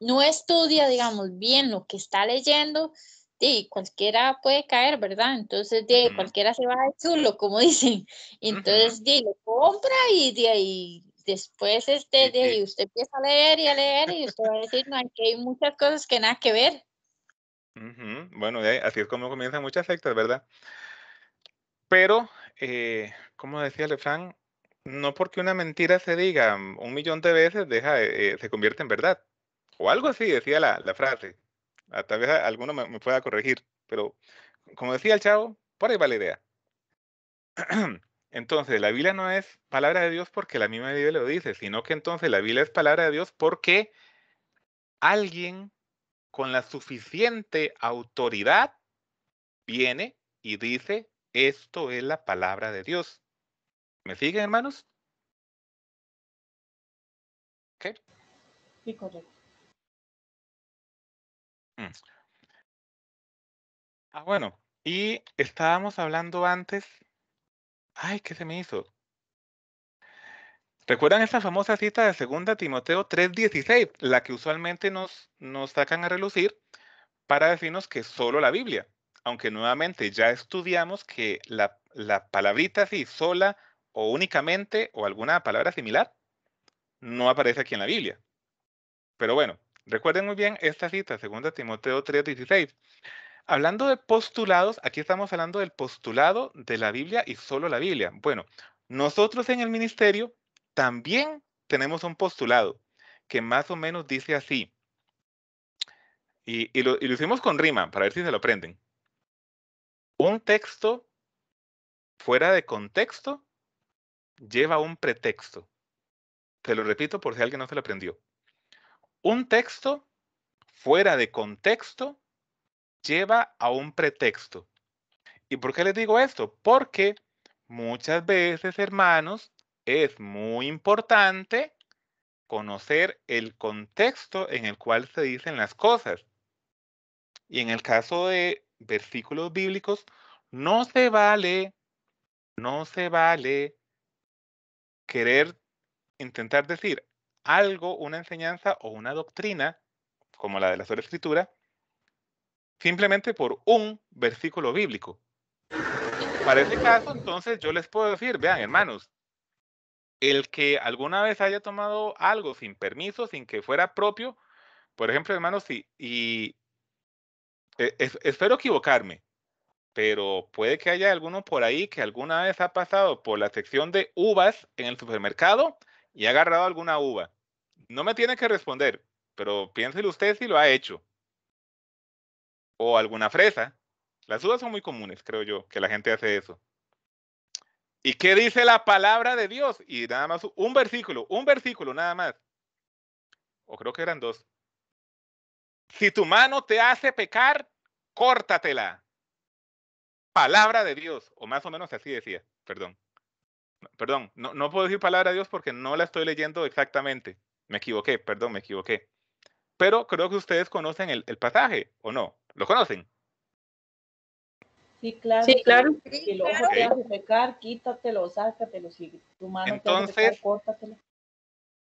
no estudia, digamos, bien lo que está leyendo, de cualquiera puede caer, ¿verdad? Entonces, de cualquiera se va a chulo, como dicen. Entonces, de lo compra y de ahí después este, de, usted empieza a leer y a leer y usted va a decir, no, que hay muchas cosas que nada que ver. Bueno, así es como comienzan muchas sectas, ¿verdad? Pero, eh, como decía Lefran, no porque una mentira se diga un millón de veces deja, eh, se convierte en verdad. O algo así decía la, frase. Tal vez alguno me, pueda corregir, pero como decía el chavo, por ahí va la idea. Entonces, la Biblia no es palabra de Dios porque la misma Biblia lo dice, sino que entonces la Biblia es palabra de Dios porque alguien con la suficiente autoridad, viene y dice, esto es la palabra de Dios. ¿Me siguen, hermanos? ¿Qué? Sí, correcto. Mm. Ah, bueno, y estábamos hablando antes. Ay, ¿qué se me hizo? ¿Recuerdan esa famosa cita de 2 Timoteo 3:16, la que usualmente nos, nos sacan a relucir para decirnos que solo la Biblia? Aunque nuevamente ya estudiamos que la, la palabrita así, sola o únicamente o alguna palabra similar, no aparece aquí en la Biblia. Pero bueno, recuerden muy bien esta cita, 2 Timoteo 3:16. Hablando de postulados, aquí estamos hablando del postulado de la Biblia y solo la Biblia. Bueno, nosotros en el ministerio también tenemos un postulado que más o menos dice así. Y, lo, hicimos con rima, para ver si se lo aprenden. Un texto fuera de contexto lleva un pretexto. Te lo repito por si alguien no se lo aprendió. Un texto fuera de contexto lleva a un pretexto. ¿Y por qué les digo esto? Porque muchas veces, hermanos, es muy importante conocer el contexto en el cual se dicen las cosas. Y en el caso de versículos bíblicos, no se vale, no se vale querer intentar decir algo, una enseñanza o una doctrina, como la de la sola escritura, simplemente por un versículo bíblico. Para ese caso, entonces yo les puedo decir, vean hermanos, el que alguna vez haya tomado algo sin permiso, sin que fuera propio, por ejemplo, hermanos, y, y e, espero equivocarme, pero puede que haya alguno por ahí que alguna vez ha pasado por la sección de uvas en el supermercado y ha agarrado alguna uva. No me tiene que responder, pero piénselo usted si lo ha hecho. O alguna fresa. Las uvas son muy comunes, creo yo, que la gente hace eso. ¿Y qué dice la palabra de Dios? Y nada más un versículo, un versículo nada más. O creo que eran dos. Si tu mano te hace pecar, córtatela. Palabra de Dios, o más o menos así decía, perdón. Perdón, no, no puedo decir palabra de Dios porque no la estoy leyendo exactamente. Me equivoqué, perdón, me equivoqué. Pero creo que ustedes conocen el, el pasaje, ¿o no? ¿Lo conocen? Sí, claro. Sí, claro. Si el ojo te hace pecar, quítatelo, sácatelo. Si tu mano Entonces- te hace pecar, córtatelo.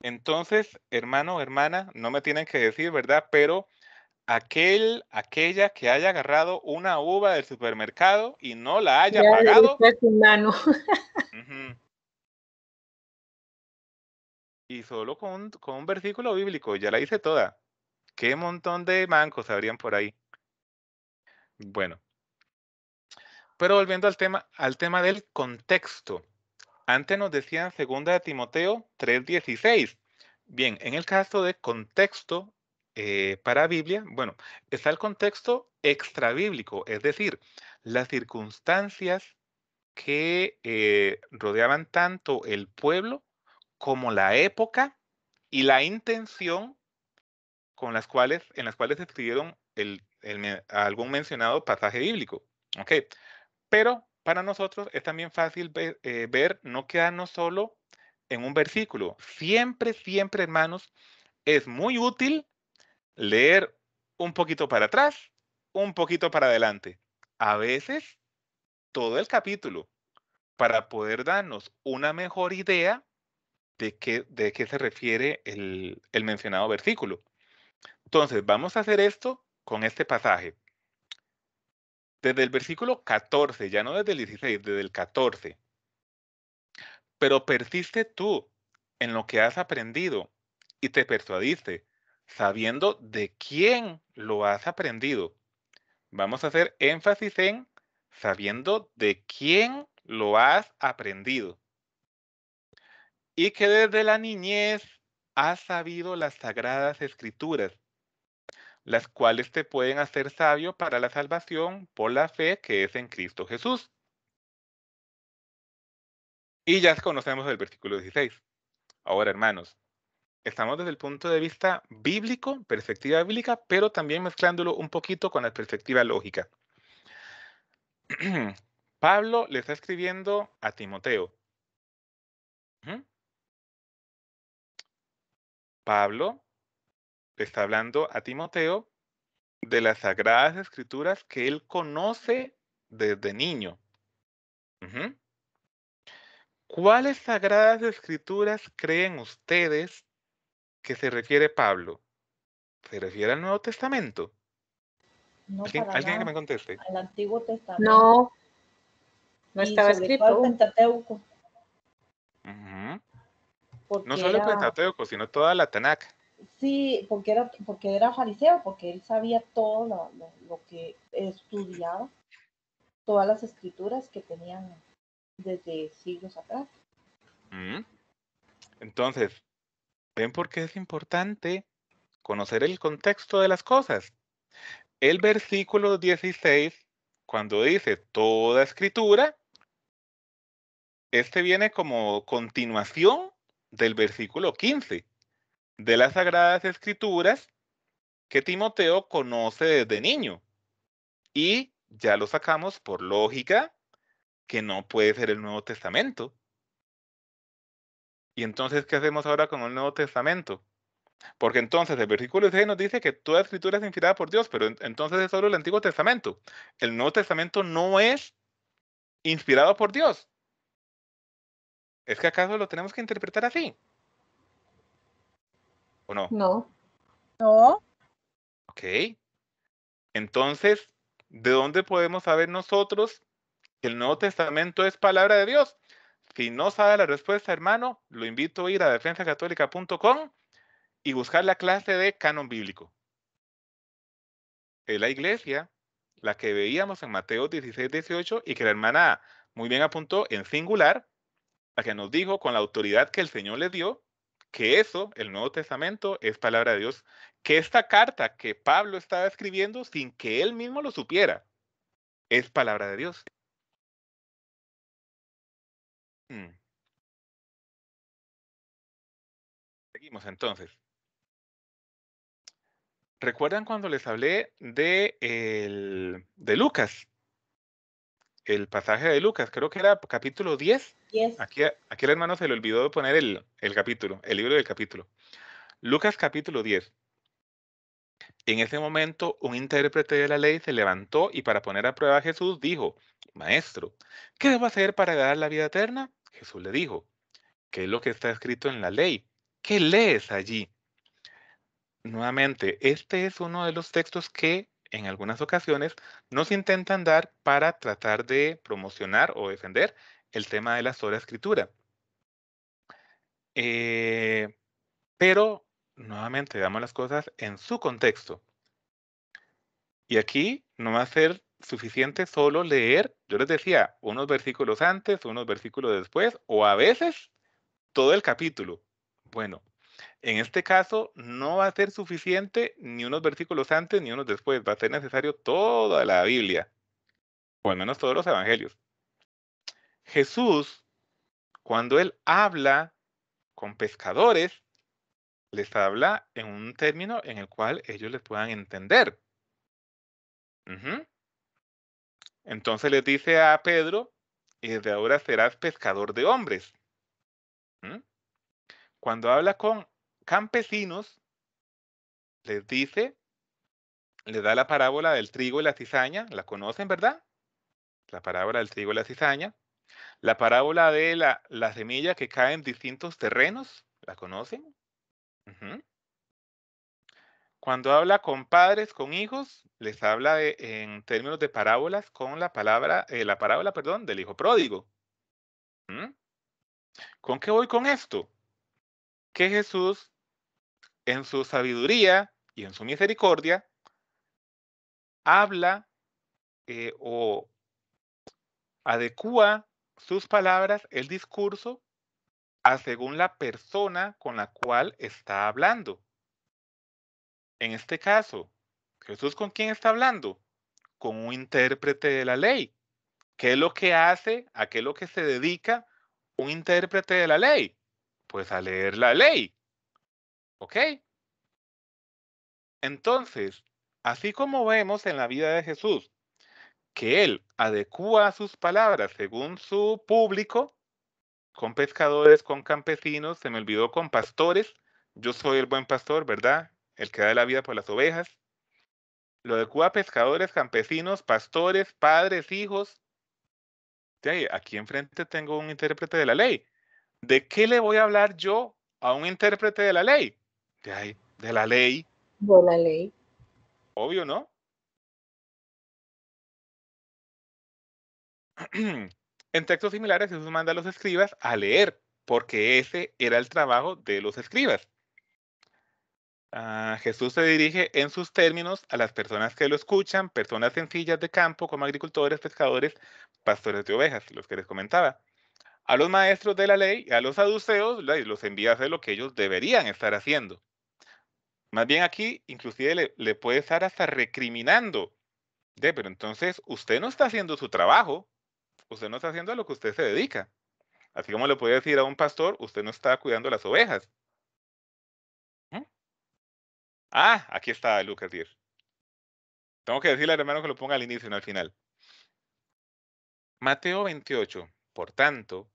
Entonces, hermano, hermana, no me tienen que decir, ¿verdad? Pero aquel, aquella que haya agarrado una uva del supermercado y no la haya Ya pagado. Y solo con un, con un versículo bíblico, ya la hice toda. Qué montón de mancos habrían por ahí. Bueno. Pero volviendo al tema, al tema del contexto. Antes nos decían segunda de Timoteo 3:16. Bien, en el caso de contexto eh, para Biblia, bueno, está el contexto extrabíblico, es decir, las circunstancias que eh, rodeaban tanto el pueblo como la época y la intención con las cuales, en las cuales escribieron el, el algún mencionado pasaje bíblico. ¿ok? Pero para nosotros es también fácil ve- eh, ver, no quedarnos solo en un versículo. Siempre, siempre, hermanos, es muy útil leer un poquito para atrás, un poquito para adelante. A veces todo el capítulo para poder darnos una mejor idea de qué, de qué se refiere el, el mencionado versículo. Entonces, vamos a hacer esto con este pasaje. Desde el versículo 14, ya no desde el 16, desde el 14. Pero persiste tú en lo que has aprendido y te persuadiste, sabiendo de quién lo has aprendido. Vamos a hacer énfasis en sabiendo de quién lo has aprendido. Y que desde la niñez has sabido las sagradas escrituras, las cuales te pueden hacer sabio para la salvación por la fe que es en Cristo Jesús. Y ya conocemos el versículo 16. Ahora, hermanos, estamos desde el punto de vista bíblico, perspectiva bíblica, pero también mezclándolo un poquito con la perspectiva lógica. Pablo le está escribiendo a Timoteo. Pablo le está hablando a Timoteo de las sagradas escrituras que él conoce desde niño. ¿Cuáles sagradas escrituras creen ustedes que se refiere Pablo? ¿Se refiere al Nuevo Testamento? No ¿Alguien, para alguien que me conteste? Al Antiguo Testamento. No, no estaba escrito. todo el. Pentateuco. No solo el era- Pentateuco, sino toda la Tanakh. Sí, porque era, porque era fariseo, porque él sabía todo lo, lo- lo que estudiaba, todas las escrituras que tenían desde siglos atrás. Entonces, ¿ven por qué es importante conocer el contexto de las cosas? El versículo 16, cuando dice toda escritura, este viene como continuación del versículo 15 de las sagradas escrituras que Timoteo conoce desde niño. Y ya lo sacamos por lógica que no puede ser el Nuevo Testamento. Y entonces, ¿qué hacemos ahora con el Nuevo Testamento? Porque entonces el versículo 6 nos dice que toda escritura es inspirada por Dios, pero en- entonces es solo el Antiguo Testamento. El Nuevo Testamento no es inspirado por Dios. ¿Es que acaso lo tenemos que interpretar así? ¿O no? No. No, Ok. Entonces, ¿de dónde podemos saber nosotros que el Nuevo Testamento es palabra de Dios? Si no sabe la respuesta, hermano, lo invito a ir a defensacatólica.com y buscar la clase de canon bíblico. Es la iglesia, la que veíamos en Mateo 16, 18 y que la hermana muy bien apuntó en singular, la que nos dijo con la autoridad que el Señor le dio, que eso, el Nuevo Testamento, es palabra de Dios, que esta carta que Pablo estaba escribiendo sin que él mismo lo supiera, es palabra de Dios. Mm. Seguimos entonces. ¿Recuerdan cuando les hablé de, el- de Lucas? El pasaje de Lucas, creo que era capítulo 10. Yes. Aquí, aquí el hermano se le olvidó poner el, el capítulo, el libro del capítulo. Lucas capítulo 10. En ese momento, un intérprete de la ley se levantó y para poner a prueba a Jesús dijo, Maestro, ¿qué debo hacer para ganar la vida eterna? Jesús le dijo, ¿qué es lo que está escrito en la ley? ¿Qué lees allí? Nuevamente, este es uno de los textos que en algunas ocasiones nos intentan dar para tratar de promocionar o defender el tema de la sola escritura. Eh, pero, nuevamente, damos las cosas en su contexto. Y aquí no va a ser suficiente solo leer, yo les decía, unos versículos antes, unos versículos después, o a veces todo el capítulo. Bueno, en este caso no va a ser suficiente ni unos versículos antes ni unos después, va a ser necesario toda la Biblia, o al menos todos los evangelios. Jesús, cuando él habla con pescadores, les habla en un término en el cual ellos les puedan entender. Entonces les dice a Pedro, y desde ahora serás pescador de hombres. Cuando habla con campesinos, les dice, les da la parábola del trigo y la cizaña, la conocen, ¿verdad? La parábola del trigo y la cizaña. La parábola de la, la semilla que cae en distintos terrenos, ¿la conocen? Cuando habla con padres, con hijos, les habla en términos de parábolas con la palabra, eh, la parábola, perdón, del hijo pródigo. ¿Mm? ¿Con qué voy con esto? Que Jesús, en su sabiduría y en su misericordia, habla eh, o adecua sus palabras, el discurso, a según la persona con la cual está hablando. En este caso, Jesús con quién está hablando? Con un intérprete de la ley. ¿Qué es lo que hace? ¿A qué es lo que se dedica un intérprete de la ley? Pues a leer la ley. ¿Ok? Entonces, así como vemos en la vida de Jesús, que él adecua sus palabras según su público, con pescadores, con campesinos, se me olvidó con pastores, yo soy el buen pastor, ¿verdad? El que da la vida por las ovejas. Lo adecua pescadores, campesinos, pastores, padres, hijos. aquí enfrente tengo un intérprete de la ley. ¿De qué le voy a hablar yo a un intérprete de la ley? De, de la ley. De la ley. Obvio, ¿no? en textos similares Jesús manda a los escribas a leer, porque ese era el trabajo de los escribas. Ah, Jesús se dirige en sus términos a las personas que lo escuchan, personas sencillas de campo como agricultores, pescadores, pastores de ovejas, los que les comentaba. A los maestros de la ley a los saduceos los envía a hacer lo que ellos deberían estar haciendo. Más bien aquí, inclusive le, le puede estar hasta recriminando. De, pero entonces usted no está haciendo su trabajo, usted no está haciendo a lo que usted se dedica. Así como le puede decir a un pastor, usted no está cuidando las ovejas. Ah, aquí está Lucas 10. Tengo que decirle al hermano que lo ponga al inicio, no al final. Mateo 28. Por tanto,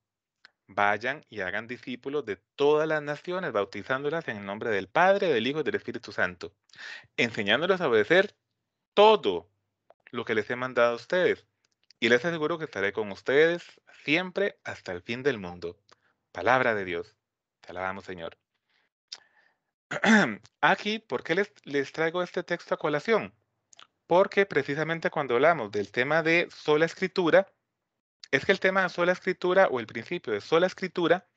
vayan y hagan discípulos de todas las naciones, bautizándolas en el nombre del Padre, del Hijo y del Espíritu Santo, enseñándoles a obedecer todo lo que les he mandado a ustedes. Y les aseguro que estaré con ustedes siempre hasta el fin del mundo. Palabra de Dios. Te alabamos, Señor. Aquí, ¿por qué les, traigo este texto a colación? Porque precisamente cuando hablamos del tema de sola escritura, es que el tema de sola escritura o el principio de sola escritura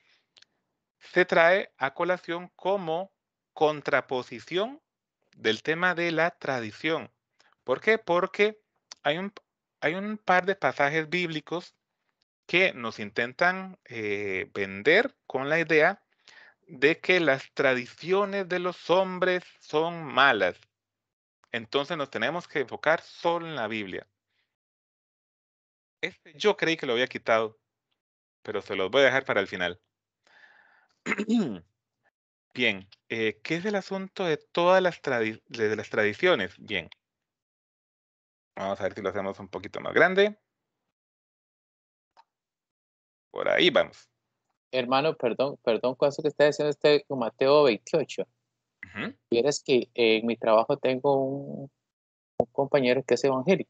se trae a colación como contraposición del tema de la tradición. ¿Por qué? Porque hay un, hay un par de pasajes bíblicos que nos intentan eh, vender con la idea de que las tradiciones de los hombres son malas. Entonces nos tenemos que enfocar solo en la Biblia. Este yo creí que lo había quitado, pero se los voy a dejar para el final. Bien, eh, ¿qué es el asunto de todas las, de las tradiciones? Bien, Vamos a ver si lo hacemos un poquito más grande. Por ahí vamos. Hermano, perdón, perdón, con eso que está diciendo este con Mateo 28. Y es que en mi trabajo tengo un, compañero que es evangélico.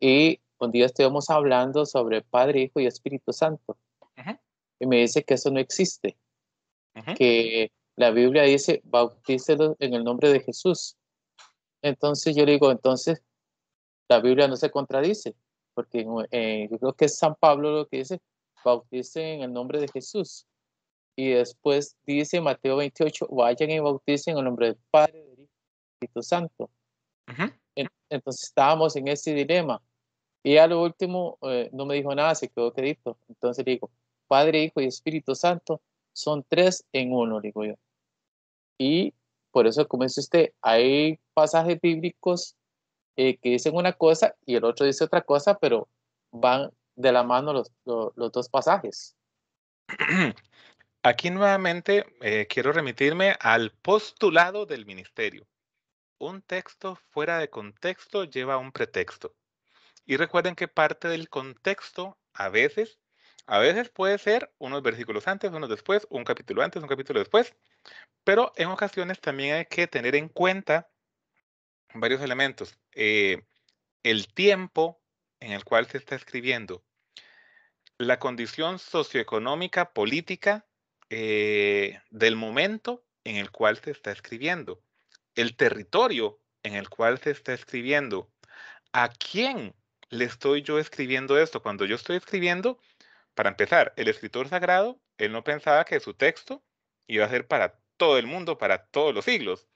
Y un día estuvimos hablando sobre Padre, Hijo y Espíritu Santo. Y me dice que eso no existe. Que la Biblia dice, bautícelo en el nombre de Jesús. Entonces yo le digo, entonces la Biblia no se contradice, porque eh, yo creo que es San Pablo lo que dice, bauticen en el nombre de Jesús. Y después dice Mateo 28, vayan y bauticen en el nombre del Padre, del Hijo y Espíritu Santo. Entonces estábamos en ese dilema. Y a lo último eh, no me dijo nada, se quedó quedito. Entonces digo, Padre, Hijo y Espíritu Santo son tres en uno, digo yo. Y por eso, como dice usted, hay pasajes bíblicos eh, que dicen una cosa y el otro dice otra cosa, pero van de la mano los, los, dos pasajes. Aquí nuevamente eh, quiero remitirme al postulado del ministerio. Un texto fuera de contexto lleva un pretexto. Y recuerden que parte del contexto a veces, a veces puede ser unos versículos antes, unos después, un capítulo antes, un capítulo después, pero en ocasiones también hay que tener en cuenta varios elementos. Eh, el tiempo en el cual se está escribiendo, la condición socioeconómica, política eh, del momento en el cual se está escribiendo, el territorio en el cual se está escribiendo, a quién le estoy yo escribiendo esto. Cuando yo estoy escribiendo, para empezar, el escritor sagrado, él no pensaba que su texto iba a ser para todo el mundo, para todos los siglos.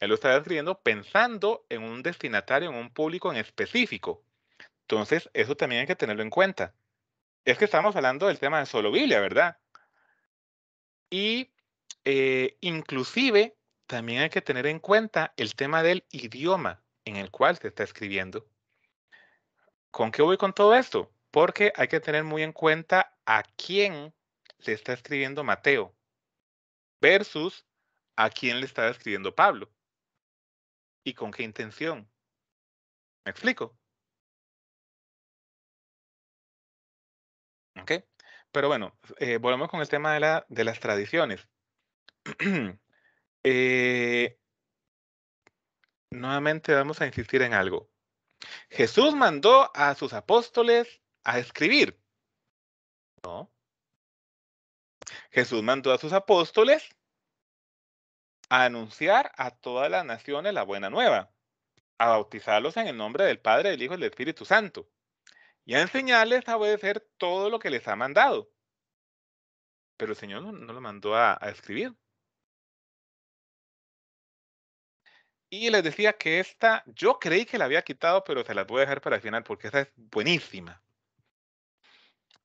Él lo estaba escribiendo pensando en un destinatario, en un público en específico. Entonces, eso también hay que tenerlo en cuenta. Es que estamos hablando del tema de solo Biblia, ¿verdad? Y eh, inclusive también hay que tener en cuenta el tema del idioma en el cual se está escribiendo. ¿Con qué voy con todo esto? Porque hay que tener muy en cuenta a quién le está escribiendo Mateo versus a quién le estaba escribiendo Pablo y con qué intención. ¿Me explico? Pero bueno, eh, volvemos con el tema de, la, de las tradiciones. Eh, nuevamente vamos a insistir en algo. Jesús mandó a sus apóstoles a escribir. No. Jesús mandó a sus apóstoles a anunciar a todas las naciones la buena nueva, a bautizarlos en el nombre del Padre, del Hijo y del Espíritu Santo, y a enseñarles a obedecer todo lo que les ha mandado. Pero el Señor no, lo mandó a, escribir. Y les decía que esta, yo creí que la había quitado, pero se las voy a dejar para el final porque esa es buenísima.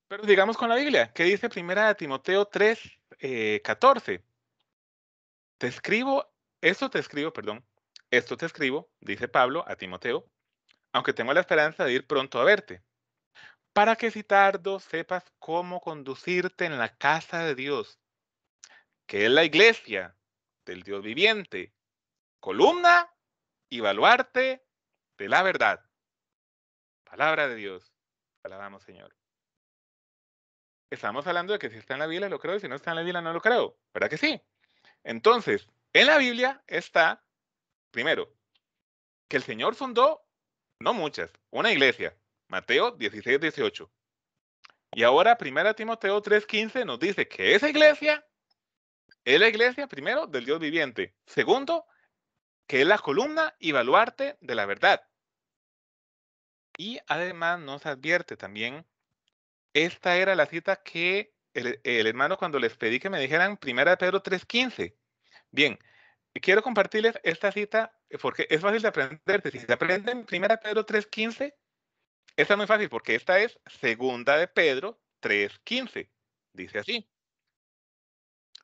Pero digamos con la Biblia, ¿qué dice primera de Timoteo 3, 14? Eh, te escribo, esto te escribo, perdón, esto te escribo, dice Pablo a Timoteo, aunque tengo la esperanza de ir pronto a verte, para que si tardo sepas cómo conducirte en la casa de Dios, que es la iglesia del Dios viviente, columna y baluarte de la verdad. Palabra de Dios. Alabamos, Señor. Estamos hablando de que si está en la Biblia lo creo y si no está en la Biblia no lo creo. ¿Verdad que sí? Entonces, en la Biblia está, primero, que el Señor fundó, no muchas, una iglesia, Mateo 16, 18. Y ahora, 1 Timoteo 3:15 nos dice que esa iglesia es la iglesia, primero, del Dios viviente. Segundo, que es la columna y baluarte de la verdad. Y además nos advierte también, esta era la cita que el, hermano cuando les pedí que me dijeran primera de Pedro 3.15. Bien, quiero compartirles esta cita porque es fácil de aprender. Si se aprenden primera de Pedro 3.15, esta es muy fácil porque esta es segunda de Pedro 3.15. Dice así.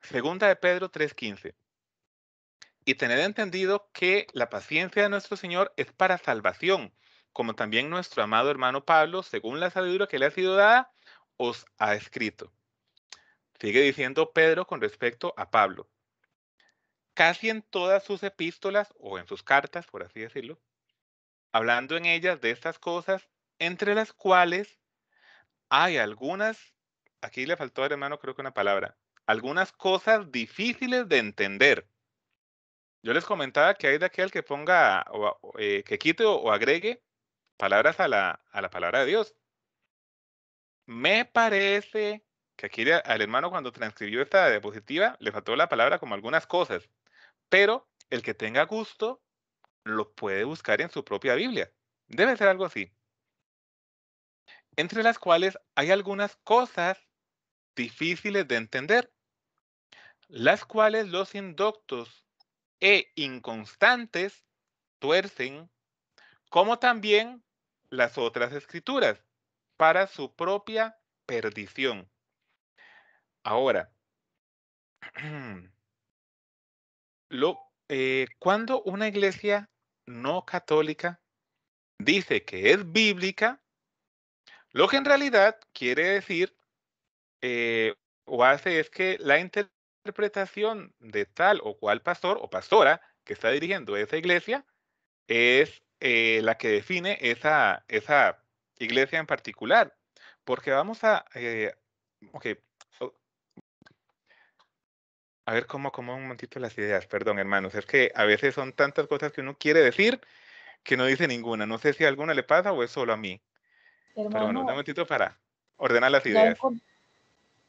Segunda de Pedro 3.15. Y tener entendido que la paciencia de nuestro Señor es para salvación, como también nuestro amado hermano Pablo, según la sabiduría que le ha sido dada, os ha escrito. Sigue diciendo Pedro con respecto a Pablo. Casi en todas sus epístolas o en sus cartas, por así decirlo, hablando en ellas de estas cosas, entre las cuales hay algunas, aquí le faltó al hermano creo que una palabra, algunas cosas difíciles de entender, Yo les comentaba que hay de aquel que ponga, o, eh, que quite o, agregue palabras a la, a la palabra de Dios. Me parece que aquí al hermano cuando transcribió esta diapositiva le faltó la palabra como algunas cosas, pero el que tenga gusto lo puede buscar en su propia Biblia. Debe ser algo así. Entre las cuales hay algunas cosas difíciles de entender, las cuales los indoctos e inconstantes tuercen, como también las otras escrituras, para su propia perdición. Ahora, eh, cuando una iglesia no católica dice que es bíblica, lo que en realidad quiere decir eh, o hace es que la interpretación de tal o cual pastor o pastora que está dirigiendo esa iglesia es eh, la que define esa, esa iglesia en particular. Porque vamos a, ok, a ver cómo como un momentito las ideas, perdón hermanos, es que a veces son tantas cosas que uno quiere decir que no dice ninguna. No sé si a alguna le pasa o es solo a mí. Hermano, Pero bueno, un momentito para ordenar las ideas.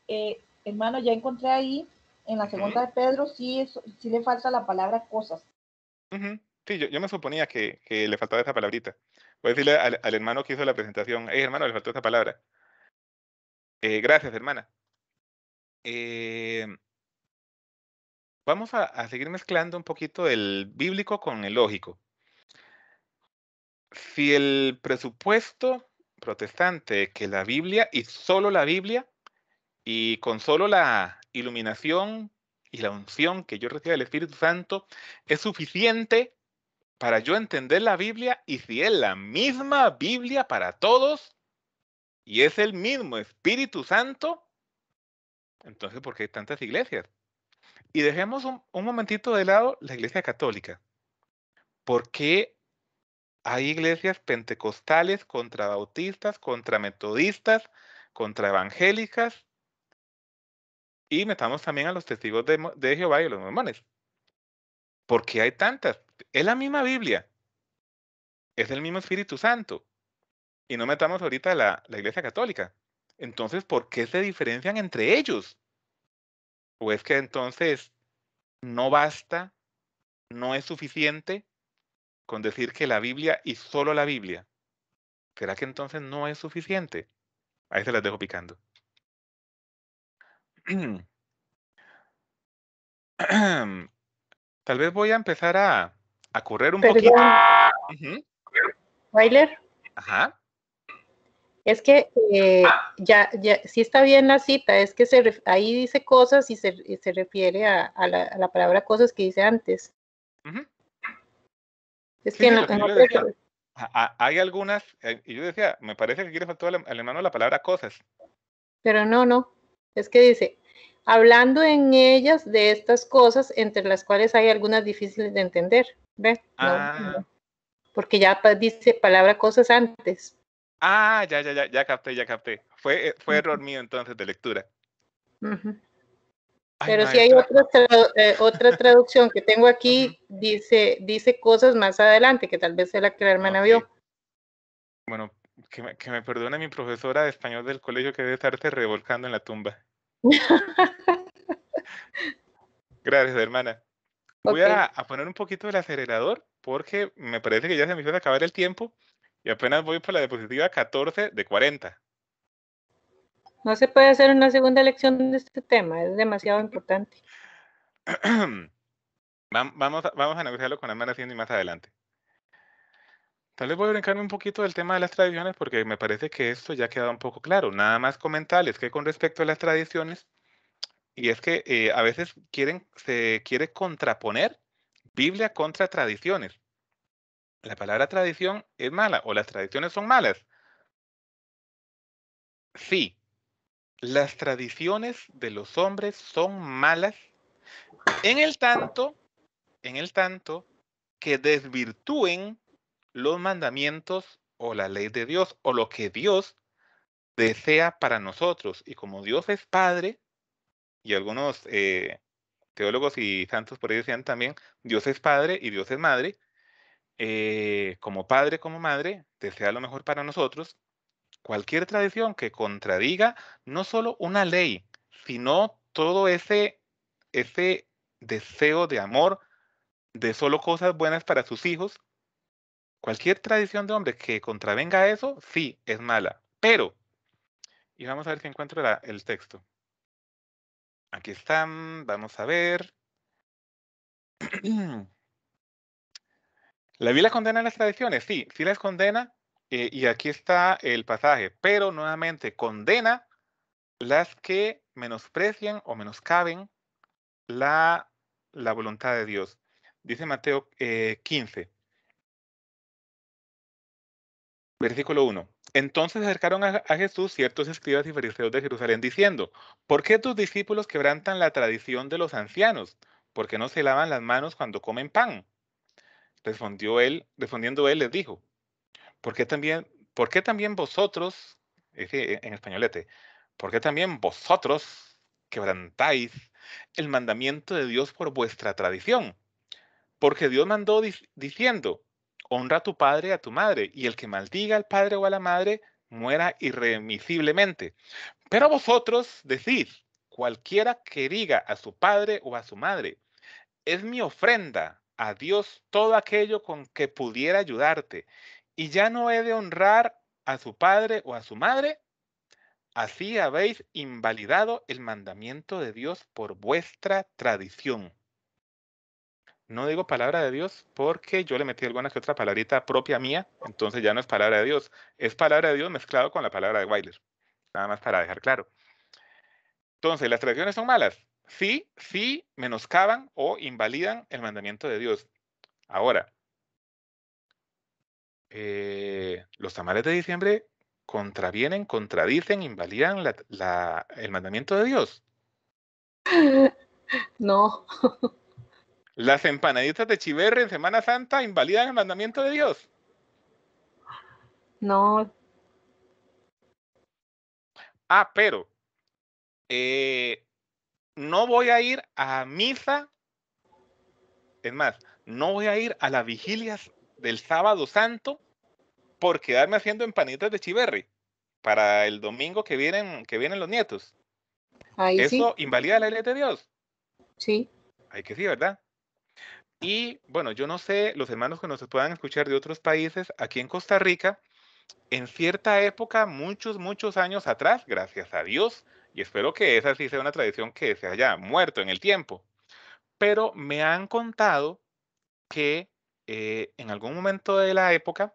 Eh, hermano, ya encontré ahí en la segunda de Pedro, sí, sí le falta la palabra cosas. Sí, yo, yo, me suponía que, que, le faltaba esa palabrita. Voy a decirle al, al, hermano que hizo la presentación, hey hermano, le faltó esa palabra. Eh, gracias, hermana. Eh, vamos a, seguir mezclando un poquito el bíblico con el lógico. Si el presupuesto protestante que la Biblia y solo la Biblia y con solo la iluminación y la unción que yo recibo del Espíritu Santo es suficiente para yo entender la Biblia y si es la misma Biblia para todos y es el mismo Espíritu Santo, entonces ¿por qué hay tantas iglesias? Y dejemos un, momentito de lado la iglesia católica. ¿Por qué hay iglesias pentecostales contra bautistas, contra metodistas, contra evangélicas? Y metamos también a los testigos de, Jehová y los mormones. ¿Por qué hay tantas? Es la misma Biblia. Es el mismo Espíritu Santo. Y no metamos ahorita la, la iglesia católica. Entonces, ¿por qué se diferencian entre ellos? ¿O es que entonces no basta, no es suficiente con decir que la Biblia y solo la Biblia? ¿Será que entonces no es suficiente? Ahí se las dejo picando. Tal vez voy a empezar a, a correr un poquito. Weiler. Ajá. Es que eh, ya, ya, sí está bien la cita, es que se, ahí dice cosas y se, se refiere a, la, palabra cosas que dice antes. Es que hay algunas, eh, y yo decía, me parece que quiere faltar al, hermano la palabra cosas. Pero no, no, es que dice, hablando en ellas de estas cosas, entre las cuales hay algunas difíciles de entender, ¿ve? Ah. Porque ya dice palabra cosas antes. Ah, ya, ya, ya, ya capté, ya capté. Fue, eh, fue error mío entonces de lectura. Pero si hay otra, eh, otra traducción que tengo aquí, dice, dice cosas más adelante, que tal vez sea la que la hermana vio. Bueno, que me, que me perdone mi profesora de español del colegio que debe estarse revolcando en la tumba. Gracias, hermana. Voy a, a, poner un poquito el acelerador porque me parece que ya se me hizo acabar el tiempo y apenas voy por la diapositiva 14 de 40. No se puede hacer una segunda lección de este tema, es demasiado importante. vamos, a, negociarlo con la Cindy más adelante. Tal vez voy a brincarme un poquito del tema de las tradiciones porque me parece que esto ya queda un poco claro. Nada más comentarles que con respecto a las tradiciones, y es que eh, a veces quieren, se quiere contraponer Biblia contra tradiciones la palabra tradición es mala o las tradiciones son malas. Sí, las tradiciones de los hombres son malas en el tanto, en el tanto que desvirtúen los mandamientos o la ley de Dios o lo que Dios desea para nosotros. Y como Dios es Padre, y algunos eh, teólogos y santos por ahí decían también, Dios es Padre y Dios es Madre. Eh, como Padre, como Madre, desea lo mejor para nosotros. Cualquier tradición que contradiga no solo una ley, sino todo ese, ese deseo de amor, de solo cosas buenas para sus hijos, cualquier tradición de hombre que contravenga eso, sí, es mala. Pero, y vamos a ver si encuentro el texto. Aquí están, vamos a ver. ¿La Biblia condena las tradiciones? Sí, sí las condena. Eh, y aquí está el pasaje. Pero nuevamente condena las que menosprecian o menoscaben la, la voluntad de Dios. Dice Mateo 15, eh, versículo 1. Entonces acercaron a, Jesús ciertos escribas y fariseos de Jerusalén diciendo, ¿por qué tus discípulos quebrantan la tradición de los ancianos? ¿Por qué no se lavan las manos cuando comen pan? Respondió él, respondiendo él les dijo, ¿por qué también, por también vosotros, en españolete, por qué también vosotros quebrantáis el mandamiento de Dios por vuestra tradición? Porque Dios mandó diciendo, honra a tu padre y a tu madre, y el que maldiga al padre o a la madre muera irremisiblemente. Pero vosotros decís, cualquiera que diga a su padre o a su madre, es mi ofrenda a Dios todo aquello con que pudiera ayudarte, y ya no he de honrar a su padre o a su madre, así habéis invalidado el mandamiento de Dios por vuestra tradición. No digo palabra de Dios porque yo le metí alguna que otra palabrita propia mía, entonces ya no es palabra de Dios, es palabra de Dios mezclado con la palabra de Weiler. Nada más para dejar claro. Entonces, ¿las tradiciones son malas? Sí, sí menoscaban o invalidan el mandamiento de Dios. Ahora, eh, los tamales de diciembre contravienen, contradicen, invalidan el mandamiento de Dios. No. Las empanaditas de chiverre en Semana Santa invalidan el mandamiento de Dios. No. Ah, pero eh, no voy a ir a misa. Es más, no voy a ir a las vigilias del sábado santo por quedarme haciendo empanaditas de chiverre para el domingo que vienen, que vienen los nietos. ¿Eso invalida la ley de Dios? Sí. Hay que sí, ¿verdad? Y bueno, yo no sé, los hermanos que nos puedan escuchar de otros países, aquí en Costa Rica, en cierta época, muchos, muchos años atrás, gracias a Dios, y espero que esa sí sea una tradición que se haya muerto en el tiempo, pero me han contado que eh, en algún momento de la época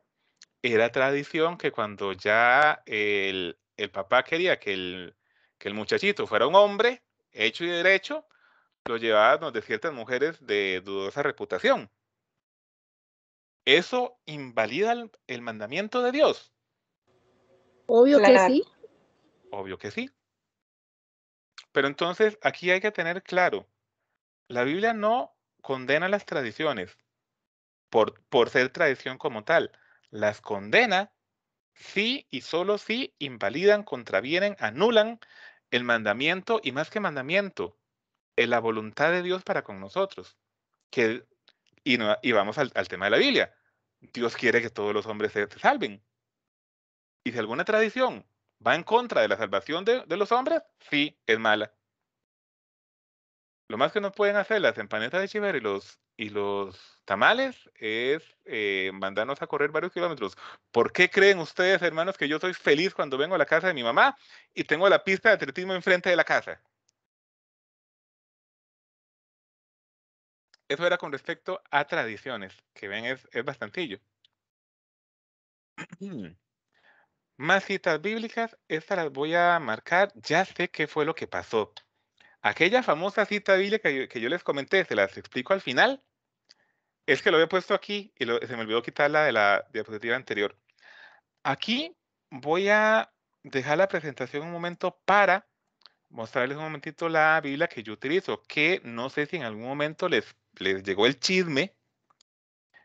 era tradición que cuando ya el, papá quería que el, que el muchachito fuera un hombre hecho y derecho, lo llevaban de ciertas mujeres de dudosa reputación. ¿Eso invalida el, mandamiento de Dios? Obvio que sí. Obvio que sí. Pero entonces aquí hay que tener claro, la Biblia no condena las tradiciones por, por ser tradición como tal. Las condena sí y solo si invalidan, contravienen, anulan el mandamiento y más que mandamiento, la voluntad de Dios para con nosotros. Que, y, no, y vamos al, tema de la Biblia. Dios quiere que todos los hombres se, salven. Y si alguna tradición va en contra de la salvación de, los hombres, sí, es mala. Lo más que nos pueden hacer las empanadas de chiver y los, y los tamales es eh, mandarnos a correr varios kilómetros. ¿Por qué creen ustedes, hermanos, que yo soy feliz cuando vengo a la casa de mi mamá y tengo la pista de atletismo enfrente de la casa? Eso era con respecto a tradiciones, que ven es, es bastantillo. Más citas bíblicas, estas las voy a marcar, ya sé qué fue lo que pasó. Aquella famosa cita bíblica que yo les comenté, se las explico al final, es que lo había puesto aquí y se me olvidó quitarla de la diapositiva anterior. Aquí voy a dejar la presentación un momento para mostrarles un momentito la Biblia que yo utilizo, que no sé si en algún momento les les llegó el chisme,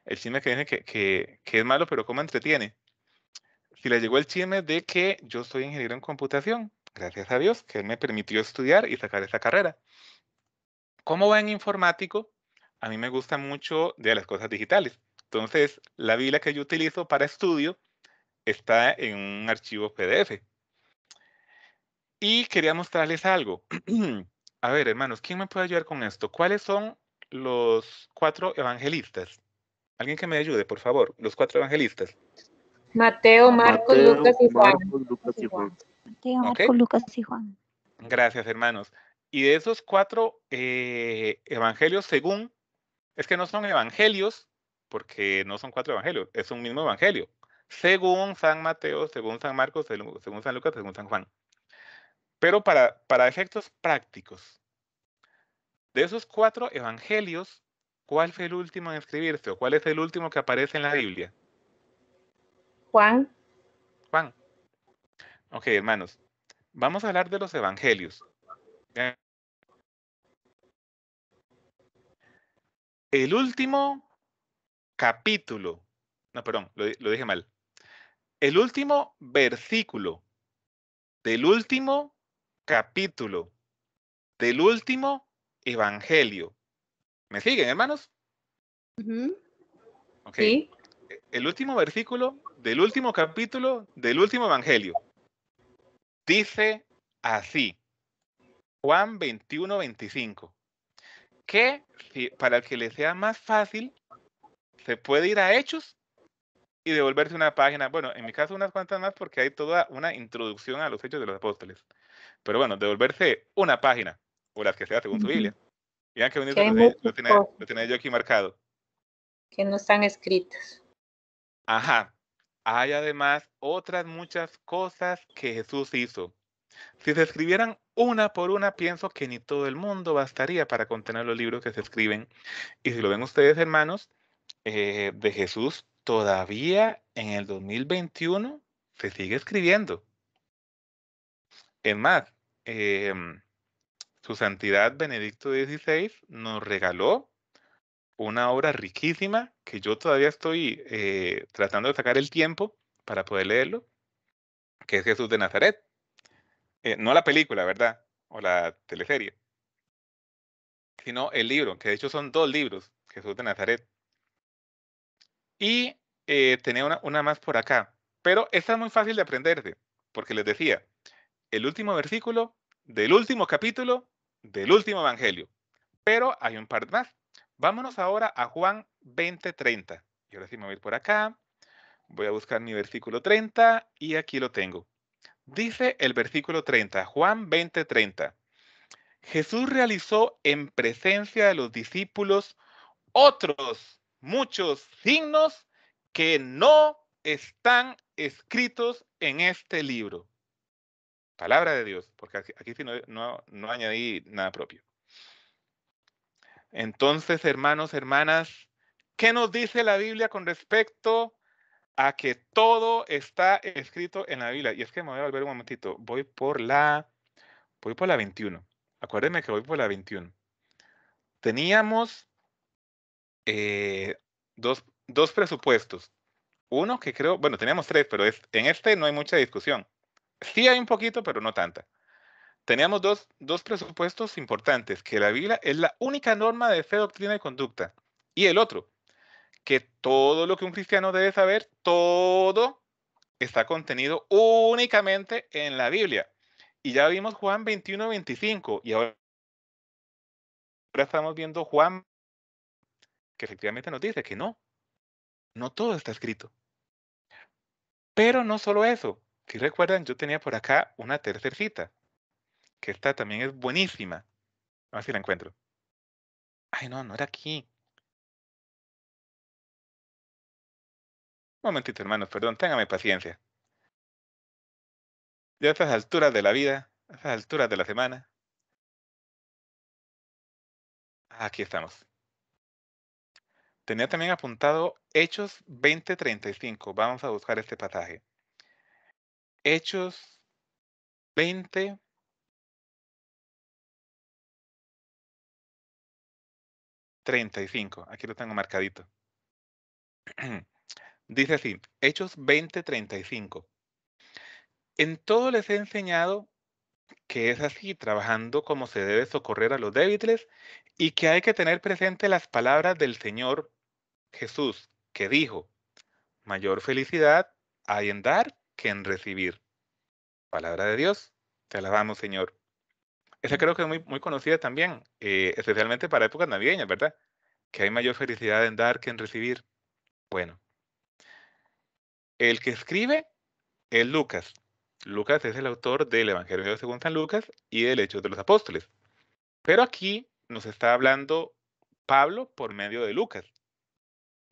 el chisme que dice que, es malo, pero cómo entretiene. Si les llegó el chisme de que yo soy ingeniero en computación, gracias a Dios, que él me permitió estudiar y sacar esa carrera. como buen informático, a mí me gusta mucho de las cosas digitales. Entonces, la Biblia que yo utilizo para estudio está en un archivo PDF. Y quería mostrarles algo. A ver, hermanos, ¿quién me puede ayudar con esto? ¿Cuáles son los cuatro evangelistas? Alguien que me ayude, por favor. Los cuatro evangelistas. Mateo, Marcos, Mateo, Lucas y Juan. Marcos, Lucas y Juan. Mateo. Marcos, Lucas y Juan. Gracias, hermanos. Y de esos cuatro eh, evangelios, según, es que no son evangelios, porque no son cuatro evangelios, es un mismo evangelio. Según San Mateo, según San Marcos, según San Lucas, según San Juan. Pero para, para efectos prácticos, de esos cuatro evangelios, ¿cuál fue el último en escribirse o cuál es el último que aparece en la Biblia? Juan. Juan. Ok, hermanos, vamos a hablar de los evangelios. El último capítulo, no, perdón, lo, di- lo dije mal. El último versículo del último capítulo del último evangelio. ¿Me siguen, hermanos? Ok. Sí. El último versículo del último capítulo del último evangelio. Dice así. Juan 21, 25. Que si- para que le sea más fácil, se puede ir a Hechos y devolverse una página. Bueno, en mi caso unas cuantas más porque hay toda una introducción a los Hechos de los Apóstoles. Pero bueno, devolverse una página, o las que sea según su. Biblia. Vean que bonito lo tenía, lo tenía yo aquí marcado. que no están escritas. Ajá. Hay además otras muchas cosas que Jesús hizo. Si se escribieran una por una, pienso que ni todo el mundo bastaría para contener los libros que se escriben. Y si lo ven ustedes, hermanos, eh, de Jesús todavía en el 2021 se sigue escribiendo. Es más, em, su santidad Benedicto XVI nos regaló una obra riquísima que yo todavía estoy eh, tratando de sacar el tiempo para poder leerlo, que es Jesús de Nazaret. Eh, no la película, ¿verdad? O la teleserie, sino el libro, que de hecho son dos libros, Jesús de Nazaret. Y eh, tenía una, más por acá, pero esta es muy fácil de aprenderse, porque les decía, el último versículo del último capítulo del último evangelio. Pero hay un par más. Vámonos ahora a Juan 20:30. Y ahora sí me voy a ir por acá. Voy a buscar mi versículo 30 y aquí lo tengo. Dice el versículo 30, Juan 20:30. Jesús realizó en presencia de los discípulos otros muchos signos que no están escritos en este libro. Palabra de Dios, porque aquí, aquí sí no, no, no añadí nada propio. Entonces, hermanos, hermanas, ¿qué nos dice la Biblia con respecto a que todo está escrito en la Biblia? Y es que me voy a volver un momentito. Voy por la, voy por la 21. Acuérdenme que voy por la 21. Teníamos eh, dos, dos presupuestos. Uno que creo, bueno, teníamos tres, pero es, en este no hay mucha discusión. Sí hay un poquito, pero no tanta. Teníamos dos, dos presupuestos importantes, que la Biblia es la única norma de fe, doctrina y conducta. Y el otro, que todo lo que un cristiano debe saber, todo está contenido únicamente en la Biblia. Y ya vimos Juan 21, 25, y ahora, estamos viendo Juan, que efectivamente nos dice que no, no todo está escrito. Pero no solo eso, si recuerdan, yo tenía por acá una tercera cita, que esta también es buenísima. A ver si la encuentro. Ay, no, no era aquí. Momentito, hermanos, perdón, téngame paciencia. Ya a estas alturas de la vida, a estas alturas de la semana. Aquí estamos. Tenía también apuntado Hechos 20:35. Vamos a buscar este pasaje. Hechos 20. Treinta. Aquí lo tengo marcadito. Dice así, Hechos 20, 35. En todo les he enseñado que es así, trabajando como se debe socorrer a los débiles y que hay que tener presente las palabras del Señor Jesús, que dijo, mayor felicidad hay en dar que en recibir. Palabra de Dios, te alabamos, Señor. Esa creo que es muy, muy conocida también, eh, especialmente para épocas navideñas, ¿verdad? Que hay mayor felicidad en dar que en recibir. Bueno, el que escribe es Lucas. Lucas es el autor del Evangelio según San Lucas y del Hechos de los Apóstoles. Pero aquí nos está hablando Pablo por medio de Lucas.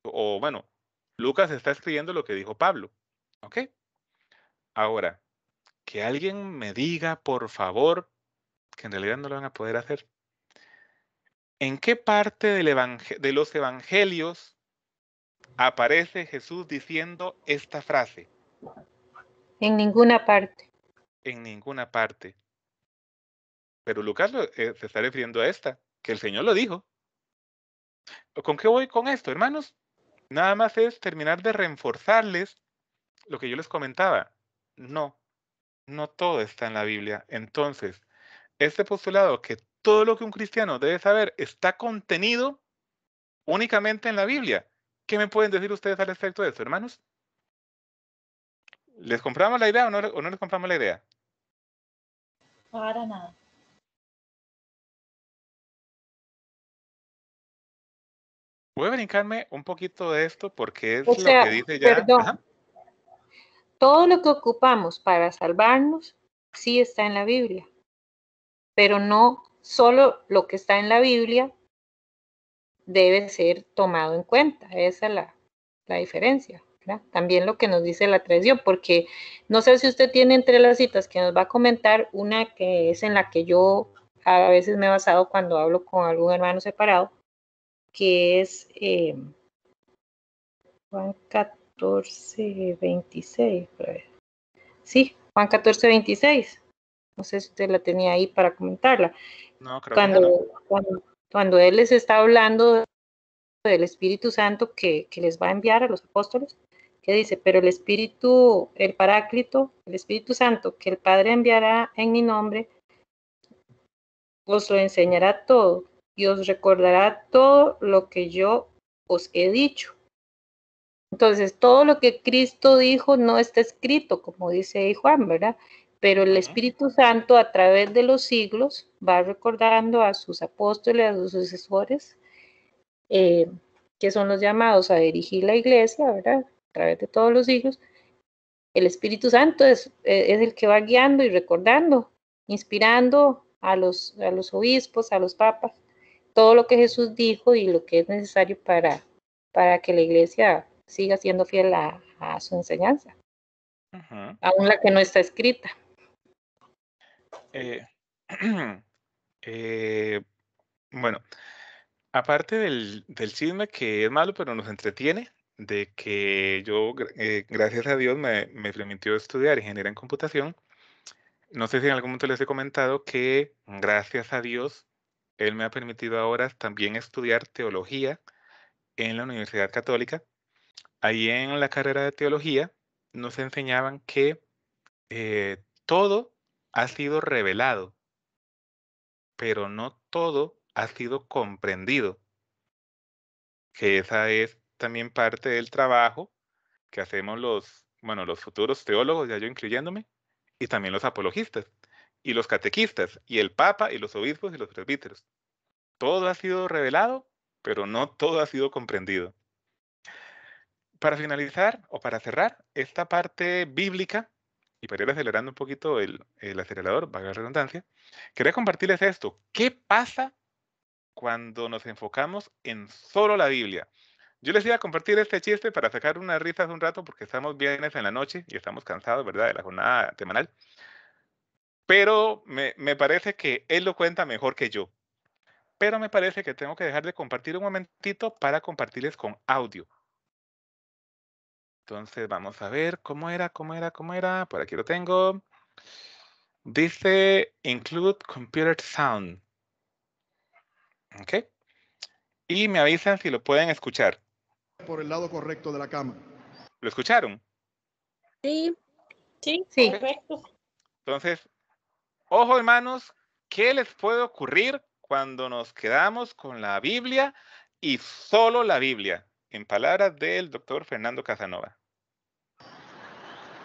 O bueno, Lucas está escribiendo lo que dijo Pablo. ¿Ok? Ahora, que alguien me diga, por favor, que en realidad no lo van a poder hacer. ¿En qué parte de los evangelios aparece Jesús diciendo esta frase? En ninguna parte. En ninguna parte. Pero Lucas eh, se está refiriendo a esta, que el Señor lo dijo. ¿Con qué voy con esto, hermanos? Nada más es terminar de reforzarles lo que yo les comentaba. No, no todo está en la Biblia. Entonces, este postulado que todo lo que un cristiano debe saber está contenido únicamente en la Biblia. ¿Qué me pueden decir ustedes al respecto de eso, hermanos? ¿Les compramos la idea o no, o no les compramos la idea? Para nada. Voy a brincarme un poquito de esto porque es lo que dice ya. Perdón. Todo lo que ocupamos para salvarnos sí está en la Biblia, pero no solo lo que está en la Biblia debe ser tomado en cuenta. Esa es la, la diferencia. También lo que nos dice la tradición, porque no sé si usted tiene entre las citas que nos va a comentar una que es en la que yo a veces me he basado cuando hablo con algún hermano separado, que es eh, Juan 14, 26. Sí, Juan 14, 26. No sé si usted la tenía ahí para comentarla. No, creo cuando, que no. cuando, cuando Él les está hablando del Espíritu Santo que, les va a enviar a los apóstoles, que dice, pero el Espíritu, el Paráclito, el Espíritu Santo, que el Padre enviará en mi nombre, os lo enseñará todo y os recordará todo lo que yo os he dicho. Entonces, todo lo que Cristo dijo no está escrito, como dice Juan, ¿verdad? Pero el Espíritu Santo a través de los siglos va recordando a sus apóstoles, a sus sucesores, eh, que son los llamados a dirigir la iglesia, ¿verdad? A través de todos los siglos. El Espíritu Santo es, eh, es el que va guiando y recordando, inspirando a los, a los obispos, a los papas, todo lo que Jesús dijo y lo que es necesario para, para que la iglesia siga siendo fiel a, a su enseñanza, Ajá. aún la que no está escrita. Eh, eh, bueno, aparte del, del que es malo, pero nos entretiene, de que yo, eh, gracias a Dios, me, permitió estudiar ingeniería en computación. No sé si en algún momento les he comentado que, gracias a Dios, Él me ha permitido ahora también estudiar teología en la Universidad Católica. Ahí en la carrera de teología nos enseñaban que todo ha sido revelado, pero no todo ha sido comprendido. Que esa es también parte del trabajo que hacemos los, bueno, los futuros teólogos, ya yo incluyéndome, y también los apologistas, y los catequistas, y el Papa, y los obispos, y los presbíteros. Todo ha sido revelado, pero no todo ha sido comprendido. Para finalizar o para cerrar esta parte bíblica, y para ir acelerando un poquito el, el acelerador, valga la redundancia, quería compartirles esto. ¿Qué pasa cuando nos enfocamos en solo la Biblia? Yo les iba a compartir este chiste para sacar unas risas un rato porque estamos viernes en la noche y estamos cansados, ¿verdad? De la jornada semanal. Pero me, me parece que él lo cuenta mejor que yo. Pero me parece que tengo que dejar de compartir un momentito para compartirles con audio. Entonces vamos a ver cómo era, cómo era, cómo era. Por aquí lo tengo. Dice include computer sound. ¿Ok? Y me avisan si lo pueden escuchar. por el lado correcto de la cama. ¿Lo escucharon? Sí. Sí, Sí. correcto. Entonces, Ojo, hermanos, ¿qué les puede ocurrir cuando nos quedamos con la Biblia y solo la Biblia? En palabras del doctor Fernando Casanova.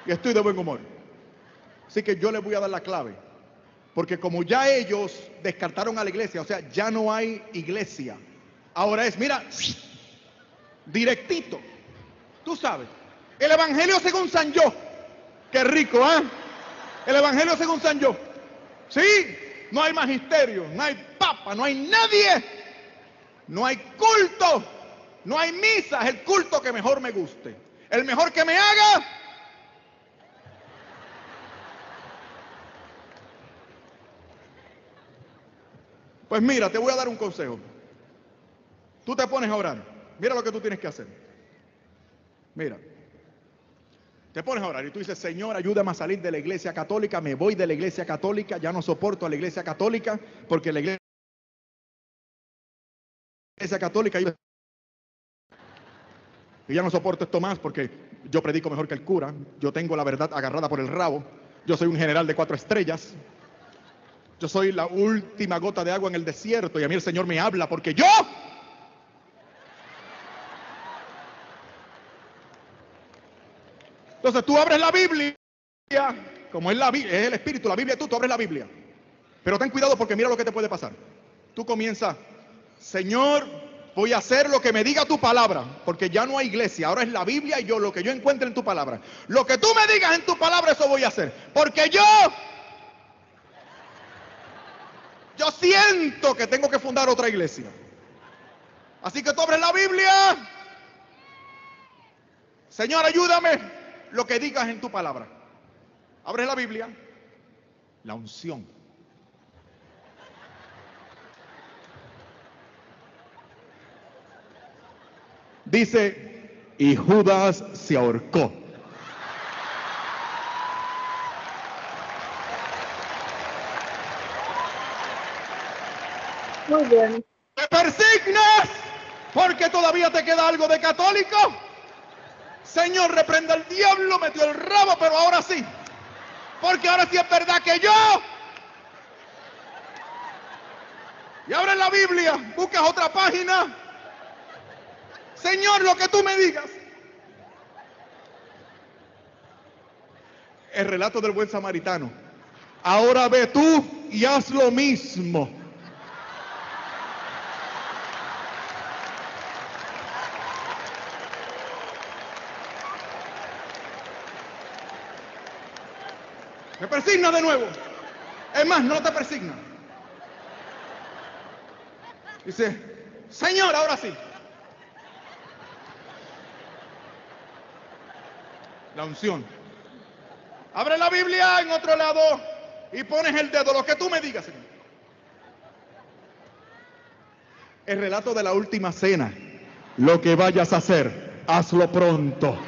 Y estoy de buen humor. Así que yo les voy a dar la clave. Porque como ya ellos descartaron a la iglesia, o sea, ya no hay iglesia. Ahora es, mira, directito. Tú sabes. El Evangelio según San Yo. Qué rico, ¿ah? El Evangelio según San Yo. Sí, no hay magisterio, no hay papa, no hay nadie. No hay culto, no hay misa. Es el culto que mejor me guste. El mejor que me haga Pues mira, te voy a dar un consejo. Tú te pones a orar. Mira lo que tú tienes que hacer. Mira. Te pones a orar y tú dices, Señor, ayúdame a salir de la iglesia católica, me voy de la iglesia católica, ya no soporto a la iglesia católica, porque la iglesia católica y ya no soporto esto más porque yo predico mejor que el cura, yo tengo la verdad agarrada por el rabo, yo soy un general de cuatro estrellas, yo soy la última gota de agua en el desierto y a mí el Señor me habla porque yo Entonces tú abres la Biblia, como es, la, es el Espíritu, la Biblia, tú, tú abres la Biblia. Pero ten cuidado porque mira lo que te puede pasar. Tú comienzas, Señor, voy a hacer lo que me diga tu palabra, porque ya no hay iglesia, ahora es la Biblia y yo lo que yo encuentre en tu palabra. Lo que tú me digas en tu palabra, eso voy a hacer. Porque yo yo siento que tengo que fundar otra iglesia. Así que tú abres la Biblia. Señor, ayúdame lo que digas en tu palabra. Abres la Biblia. La unción. Dice, y Judas se ahorcó. Muy bien. ¿Te persignas? Porque todavía te queda algo de católico. Señor, reprenda al diablo, metió el rabo, pero ahora sí. Porque ahora sí es verdad que yo. Y abres la Biblia, buscas otra página. Señor, lo que tú me digas. El relato del buen samaritano. Ahora ve tú y haz lo mismo. Me persigna de nuevo. Es más, no te persigna. Dice, Señor, ahora sí. La unción. Abre la Biblia en otro lado y pones el dedo, lo que tú me digas, Señor. El relato de la última cena. Lo que vayas a hacer, hazlo pronto.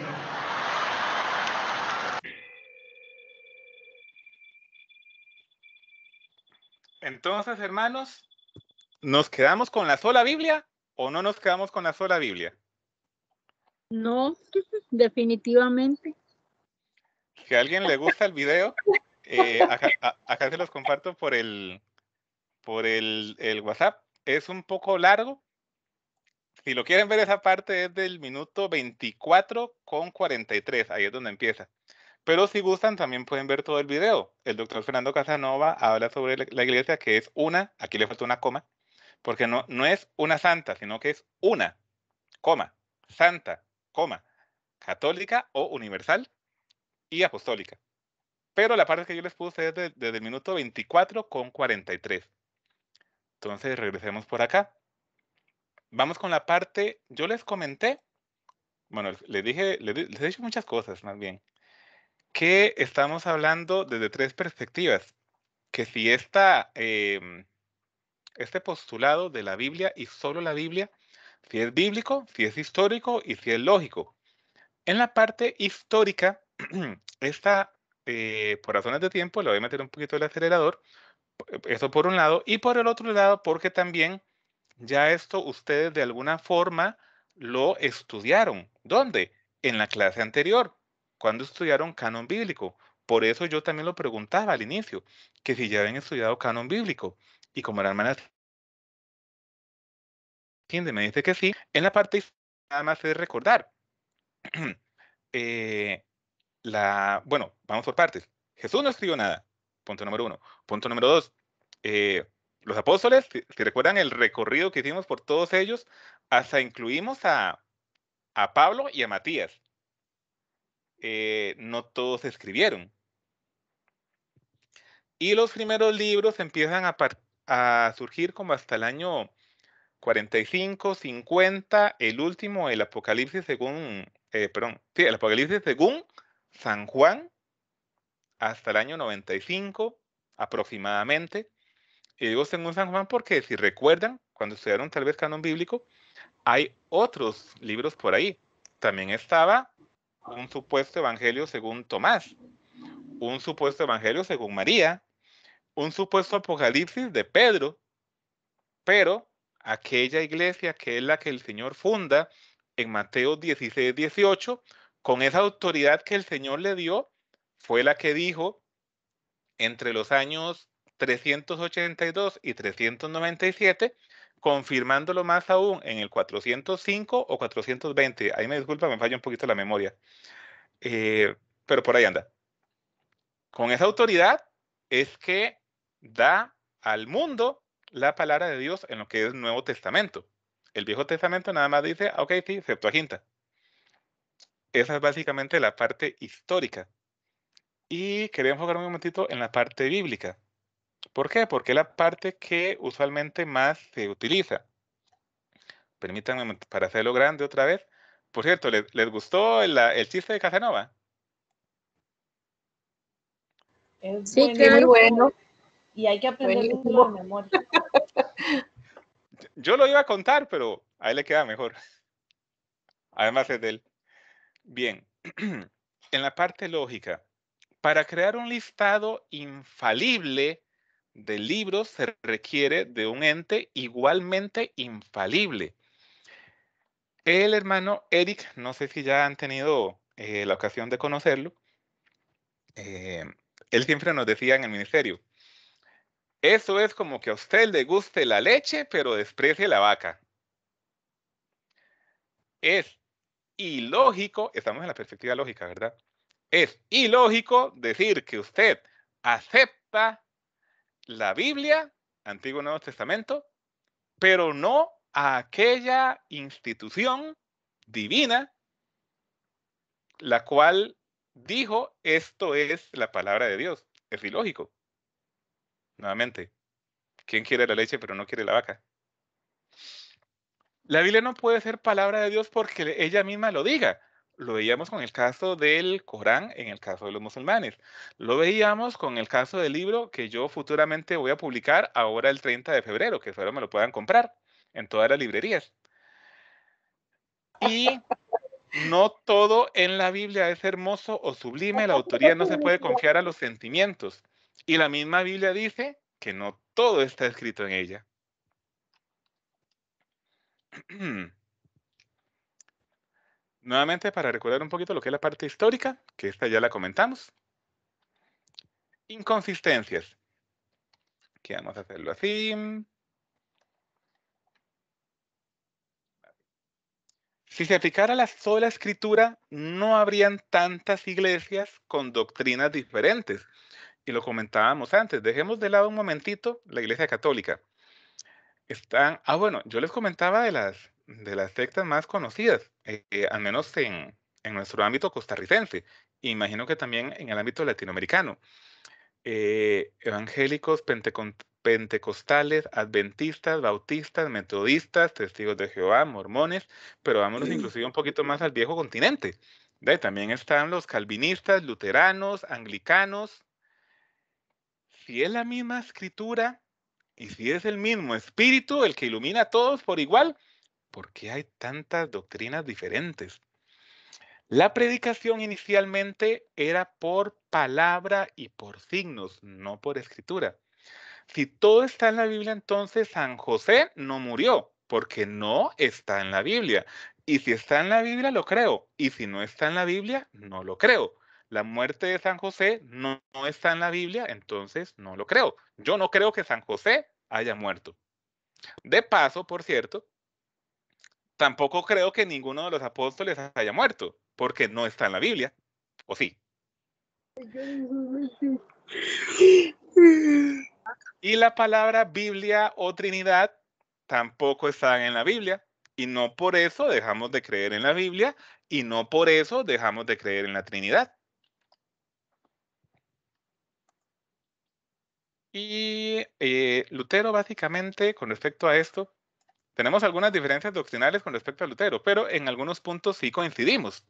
Entonces, hermanos, ¿nos quedamos con la sola Biblia o no nos quedamos con la sola Biblia? No, definitivamente. Si a alguien le gusta el video, eh, acá, se los comparto por el, por el, el WhatsApp. Es un poco largo. Si lo quieren ver, esa parte es del minuto 24 con 43. Ahí es donde empieza. Pero si gustan, también pueden ver todo el video. El doctor Fernando Casanova habla sobre la iglesia que es una, aquí le falta una coma, porque no, no es una santa, sino que es una, coma, santa, coma, católica o universal y apostólica. Pero la parte que yo les puse es desde, el minuto 24 con 43. Entonces, regresemos por acá. Vamos con la parte, yo les comenté, bueno, les dije, les he dicho muchas cosas más bien que estamos hablando desde tres perspectivas. Que si esta, em, este postulado de la Biblia y solo la Biblia, si es bíblico, si es histórico y si es lógico. En la parte histórica, esta, eh, por razones de tiempo, le voy a meter un poquito el acelerador, eso por un lado, y por el otro lado, porque también ya esto ustedes de alguna forma lo estudiaron. ¿Dónde? En la clase anterior cuando estudiaron canon bíblico, Por eso yo también lo preguntaba al inicio, que si ya habían estudiado canon bíblico. Y como la hermana me dice que sí, en la parte nada más es recordar. Eh, bueno, vamos por partes. Jesús no escribió nada. Punto número uno. Punto número dos. Eh, los apóstoles, si, recuerdan el recorrido que hicimos por todos ellos, hasta incluimos a, a Pablo y a Matías. Eh, no todos escribieron. Y los primeros libros empiezan a, surgir como hasta el año 45, 50, el último, el Apocalipsis según, eh, perdón, sí, el Apocalipsis según San Juan, hasta el año 95 aproximadamente. Y digo según San Juan porque si recuerdan, cuando estudiaron tal vez canon bíblico, hay otros libros por ahí. También estaba un supuesto evangelio según Tomás, un supuesto evangelio según María, un supuesto apocalipsis de Pedro, pero aquella iglesia que es la que el Señor funda en Mateo 16, 18, con esa autoridad que el Señor le dio, fue la que dijo entre los años 382 y 397, confirmándolo más aún en el 405 o 420. Ahí me disculpa, me falla un poquito la memoria. Eh, pero por ahí anda. Con esa autoridad es que da al mundo la palabra de Dios en lo que es Nuevo Testamento. El Viejo Testamento nada más dice, ok, sí, Septuaginta. Esa es básicamente la parte histórica. Y quería enfocarme un momentito en la parte bíblica. ¿Por qué? Porque es la parte que usualmente más se utiliza. Permítanme para hacerlo grande otra vez. Por cierto, ¿les, gustó el, chiste de Casanova? sí, muy bueno y hay que aprender de memoria. Yo lo iba a contar, pero a él le queda mejor. Además es de él. Bien, en la parte lógica, para crear un listado infalible de libros se requiere de un ente igualmente infalible. El hermano Eric, no sé si ya han tenido eh, la ocasión de conocerlo, eh, él siempre nos decía en el ministerio, eso es como que a usted le guste la leche, pero desprecie la vaca. Es ilógico, estamos en la perspectiva lógica, ¿verdad? Es ilógico decir que usted acepta la Biblia, Antiguo y Nuevo Testamento, pero no a aquella institución divina la cual dijo esto es la palabra de Dios. Es ilógico. Nuevamente, ¿quién quiere la leche pero no quiere la vaca? La Biblia no puede ser palabra de Dios porque ella misma lo diga. Lo veíamos con el caso del Corán, en el caso de los musulmanes. Lo veíamos con el caso del libro que yo futuramente voy a publicar ahora el 30 de febrero, que solo me lo puedan comprar en todas las librerías. Y no todo en la Biblia es hermoso o sublime, la autoría no se puede confiar a los sentimientos. Y la misma Biblia dice que no todo está escrito en ella. Nuevamente, para recordar un poquito lo que es la parte histórica, que esta ya la comentamos. Inconsistencias. Que vamos a hacerlo así. Si se aplicara la sola escritura, no habrían tantas iglesias con doctrinas diferentes, y lo comentábamos antes, dejemos de lado un momentito la Iglesia Católica. Están, ah, bueno, yo les comentaba de las, de las sectas más conocidas, eh, eh, al menos en, en, nuestro ámbito costarricense, imagino que también en el ámbito latinoamericano. Eh, evangélicos, pentecostales, adventistas, bautistas, metodistas, testigos de Jehová, mormones, pero vámonos inclusive un poquito más al viejo continente. También están los calvinistas, luteranos, anglicanos, si es la misma escritura y si es el mismo espíritu el que ilumina a todos por igual, ¿por qué hay tantas doctrinas diferentes? La predicación inicialmente era por palabra y por signos, no por escritura. Si todo está en la Biblia, entonces San José no murió, porque no está en la Biblia. Y si está en la Biblia, lo creo. Y si no está en la Biblia, no lo creo. la muerte de San José no, no está en la Biblia, entonces no lo creo. Yo no creo que San José haya muerto. De paso, por cierto, tampoco creo que ninguno de los apóstoles haya muerto, porque no está en la Biblia. ¿O sí? Y la palabra Biblia o Trinidad tampoco están en la Biblia. Y no por eso dejamos de creer en la Biblia y no por eso dejamos de creer en la Trinidad. Y eh, Lutero básicamente con respecto a esto, tenemos algunas diferencias doctrinales con respecto a Lutero, pero en algunos puntos sí coincidimos.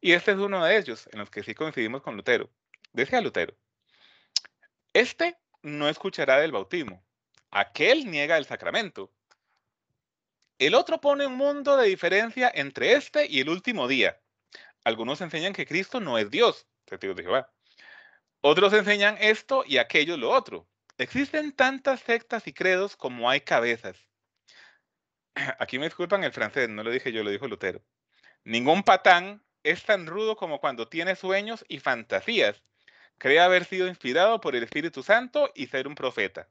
Y este es uno de ellos en los que sí coincidimos con Lutero. Decía Lutero, este no escuchará del bautismo, aquel niega el sacramento, el otro pone un mundo de diferencia entre este y el último día. Algunos enseñan que Cristo no es Dios, testigos de Jehová. Otros enseñan esto y aquello lo otro. Existen tantas sectas y credos como hay cabezas. Aquí me disculpan el francés, no lo dije yo, lo dijo Lutero. Ningún patán es tan rudo como cuando tiene sueños y fantasías. Cree haber sido inspirado por el Espíritu Santo y ser un profeta.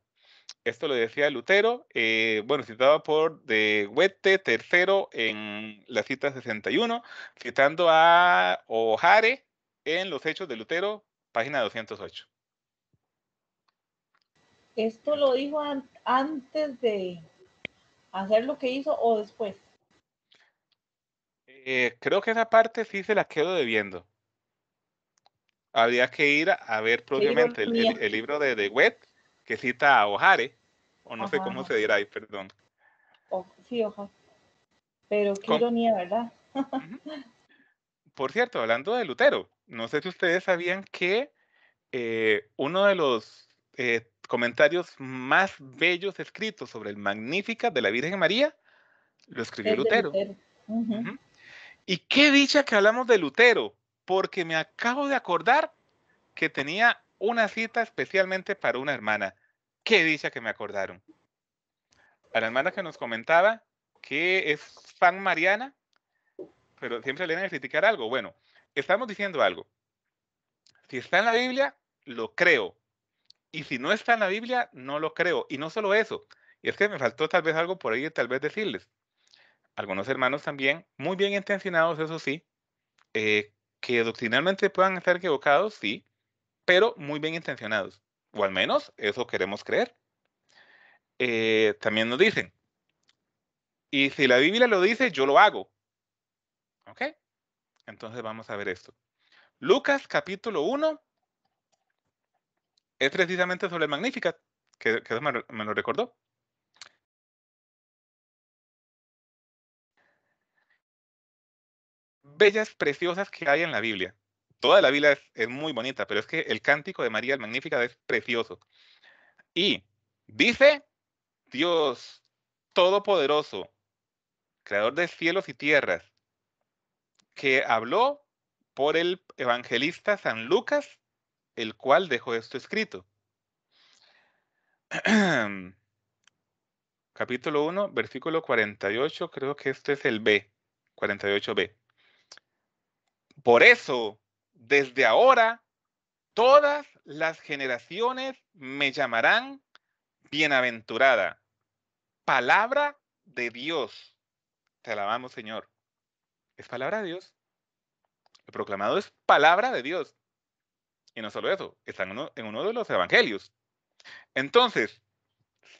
Esto lo decía Lutero, eh, bueno, citado por de Huete tercero en la cita 61, citando a O'Hare en los Hechos de Lutero, página 208. ¿Esto lo dijo antes de hacer lo que hizo o después? Eh, creo que esa parte sí se la quedo debiendo. Habría que ir a ver propiamente el, libro de, de Wet que cita a Ojare, o no sé cómo se dirá ahí, perdón. sí, Ojare. Pero qué ironía, ¿verdad? Por cierto, hablando de Lutero, no sé si ustedes sabían que eh, uno de los eh, comentarios más bellos escritos sobre el Magnífica de la Virgen María lo escribió Lutero. Y qué dicha que hablamos de Lutero, porque me acabo de acordar que tenía una cita especialmente para una hermana. Qué dicha que me acordaron. A la hermana que nos comentaba que es fan mariana, pero siempre le a criticar algo. Bueno, estamos diciendo algo. Si está en la Biblia, lo creo. Y si no está en la Biblia, no lo creo. Y no solo eso. Y es que me faltó tal vez algo por ahí, tal vez decirles. Algunos hermanos también, muy bien intencionados, eso sí, eh, que doctrinalmente puedan estar equivocados, sí, pero muy bien intencionados. O al menos eso queremos creer. Eh, también nos dicen, y si la Biblia lo dice, yo lo hago. ¿Ok? Entonces vamos a ver esto. Lucas capítulo 1 es precisamente sobre el Magnificat, que, me, lo recordó. Bellas, preciosas que hay en la Biblia toda la Biblia es, muy bonita, pero es que el cántico de María el Magnífica es precioso. Y dice Dios Todopoderoso, Creador de cielos y tierras, que habló por el evangelista San Lucas, el cual dejó esto escrito. Capítulo 1, versículo 48, creo que este es el B, 48b. Por eso desde ahora todas las generaciones me llamarán bienaventurada. Palabra de Dios. Te alabamos, Señor. Es palabra de Dios. El proclamado es palabra de Dios. Y no solo eso, está en uno, de los evangelios. Entonces,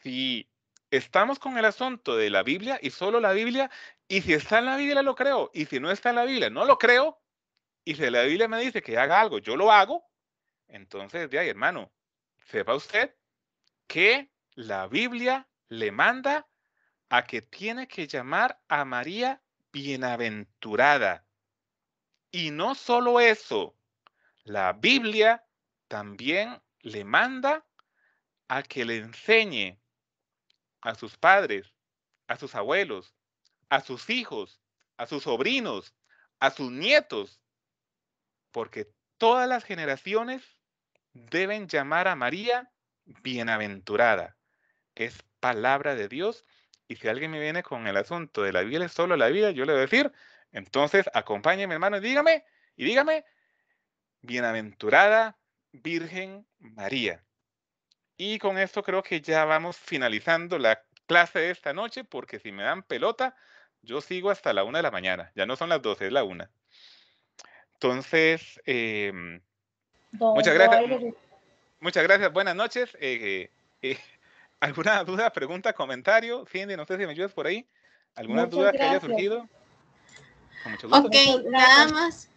si estamos con el asunto de la Biblia y solo la Biblia, y si está en la Biblia lo creo, y si no está en la Biblia no lo creo, y si la Biblia me dice que haga algo, yo lo hago, entonces, de hermano, sepa usted que la Biblia le manda a que tiene que llamar a María bienaventurada. Y no solo eso, la Biblia también le manda a que le enseñe a sus padres, a sus abuelos, a sus hijos, a sus sobrinos, a sus nietos, porque todas las generaciones deben llamar a María bienaventurada. Es palabra de Dios. Y si alguien me viene con el asunto de la Biblia, solo la vida, yo le voy a decir, entonces acompáñeme, hermano, y dígame, y dígame, Bienaventurada Virgen María. Y con esto creo que ya vamos finalizando la clase de esta noche, porque si me dan pelota, yo sigo hasta la una de la mañana. Ya no son las 12, es la una. Entonces, em, muchas gracias. Muchas gracias, buenas noches. Eh, eh, ¿Alguna duda, pregunta, comentario? Cindy, no sé si me ayudas por ahí. ¿Alguna duda que haya surgido? Ok, nada más.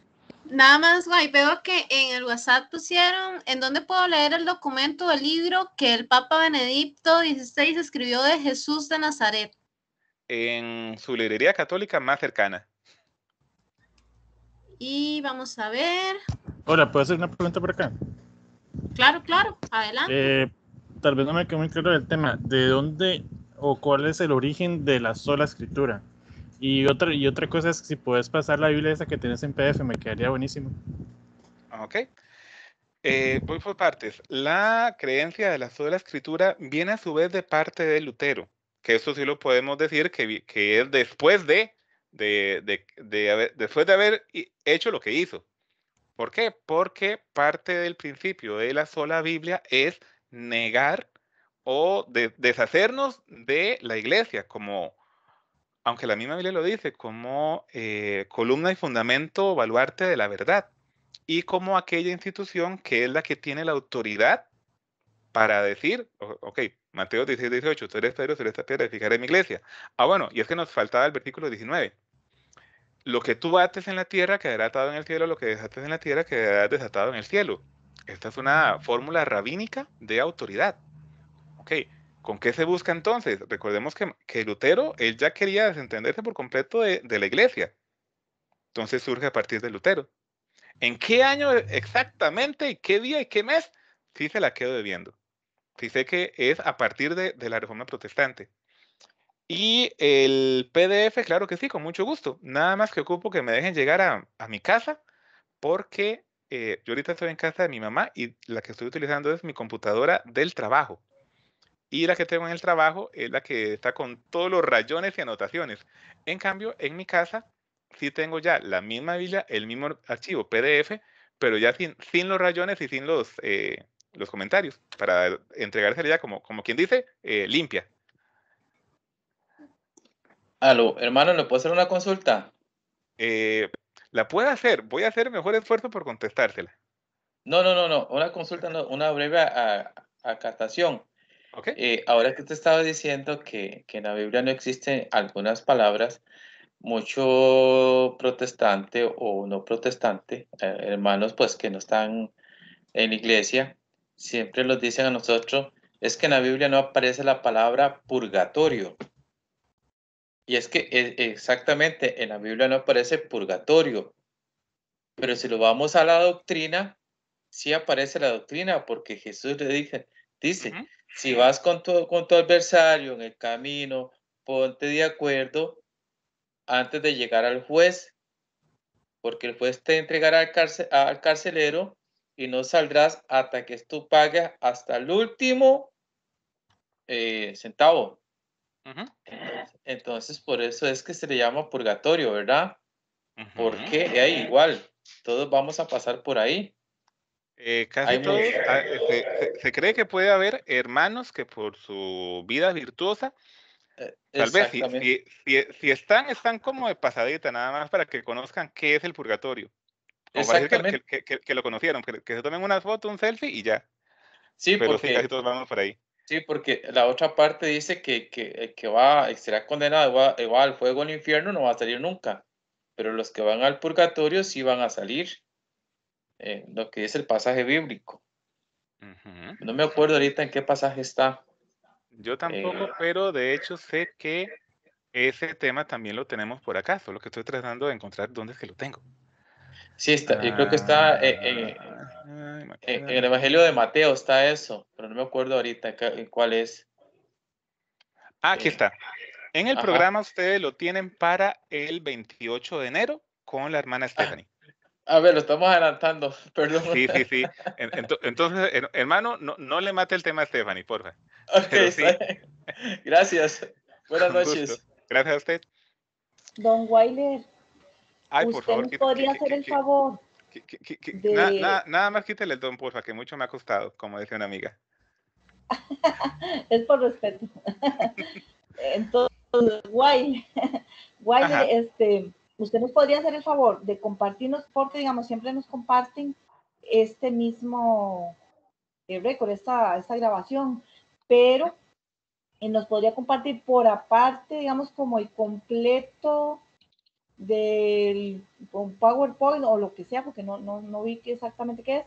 Nada más, guay, veo que en el WhatsApp pusieron en dónde puedo leer el documento del libro que el Papa Benedicto XVI escribió de Jesús de Nazaret. En su librería católica más cercana. Y vamos a ver. Hola, ¿puedo hacer una pregunta por acá? Claro, claro, adelante. Eh, tal vez no me quedó muy claro el tema. ¿De dónde o cuál es el origen de la sola escritura? Y otra, y otra cosa es que si puedes pasar la Biblia esa que tienes en PDF, me quedaría buenísimo. Ok. Eh, voy por partes. La creencia de la sola escritura viene a su vez de parte de Lutero, que eso sí lo podemos decir que, que es después de, de, de, de haber, después de haber hecho lo que hizo. ¿Por qué? Porque parte del principio de la sola Biblia es negar o deshacernos de la iglesia como aunque la misma Biblia lo dice, como eh, columna y fundamento baluarte de la verdad y como aquella institución que es la que tiene la autoridad para decir, ok, Mateo 16, 18, tú eres Pedro, tú eres esta piedra, edificaré mi iglesia. Ah, bueno, y es que nos faltaba el versículo 19. Lo que tú bates en la tierra quedará atado en el cielo, lo que desates en la tierra quedará desatado en el cielo. Esta es una fórmula rabínica de autoridad. Ok, ¿Con qué se busca entonces? Recordemos que, Lutero, él ya quería desentenderse por completo de, la iglesia. Entonces surge a partir de Lutero. ¿En qué año exactamente y qué día y qué mes? Sí se la quedo debiendo. Sí sé que es a partir de, la reforma protestante. Y el PDF, claro que sí, con mucho gusto. Nada más que ocupo que me dejen llegar a, mi casa porque eh, yo ahorita estoy en casa de mi mamá y la que estoy utilizando es mi computadora del trabajo. Y la que tengo en el trabajo es la que está con todos los rayones y anotaciones. En cambio, en mi casa sí tengo ya la misma Biblia, el mismo archivo PDF, pero ya sin, sin los rayones y sin los, eh, los comentarios, para entregársela ya como, como quien dice, eh, limpia. Aló, hermano, ¿le puedo hacer una consulta? Eh, la puedo hacer, voy a hacer el mejor esfuerzo por contestársela. No, no, no, no, una consulta, una breve acatación. Eh, ahora que te estaba diciendo que, en la Biblia no existen algunas palabras, mucho protestante o no protestante, eh, hermanos pues que no están en la iglesia, siempre nos dicen a nosotros, es que en la Biblia no aparece la palabra purgatorio. Y es que e, exactamente en la Biblia no aparece purgatorio. Pero si lo vamos a la doctrina, sí aparece la doctrina, porque Jesús le dice, dice, si vas con tu, con tu adversario en el camino, ponte de acuerdo antes de llegar al juez, porque el juez te entregará al, al carcelero y no saldrás hasta que tú pagues hasta el último eh, centavo. Entonces, por eso es que se le llama purgatorio, ¿verdad? Porque ahí igual, todos vamos a pasar por ahí. Eh, casi todos, ah, se, cree que puede haber hermanos que por su vida virtuosa, eh, tal vez si, si, están, están como de pasadita, nada más para que conozcan qué es el purgatorio. Exactamente. Que, que, lo conocieron, que, se tomen una foto, un selfie y ya. Sí, Pero porque, casi todos vamos por ahí. Sí, porque la otra parte dice que, que, que va, será condenado igual, igual al fuego al infierno, no va a salir nunca. Pero los que van al purgatorio sí van a salir. Eh, lo que es el pasaje bíblico. No me acuerdo ahorita en qué pasaje está. Yo tampoco, eh, pero de hecho sé que ese tema también lo tenemos por acá, solo que estoy tratando de encontrar dónde es que lo tengo. Sí, está, yo creo que está en, el Evangelio de Mateo, está eso, pero no me acuerdo ahorita en cuál es. Ah, aquí eh, está. En el programa ustedes lo tienen para el 28 de enero con la hermana Stephanie. A ver, lo estamos adelantando, perdón. Sí, sí, sí. Entonces, hermano, no, no le mate el tema a Stephanie, porfa. Ok, gracias. Buenas noches. Gracias a usted. Don Weiler, Ay, por favor, podría hacer el favor nada, más quítale el don, porfa, que mucho me ha costado, como decía una amiga. es por respeto. Entonces, guay, guay, este, usted nos podría hacer el favor de compartirnos, porque digamos, siempre nos comparten este mismo eh, récord, esta, esta grabación, pero eh, nos podría compartir por aparte, digamos, como el completo del PowerPoint o lo que sea, porque no, no, no vi qué exactamente qué es,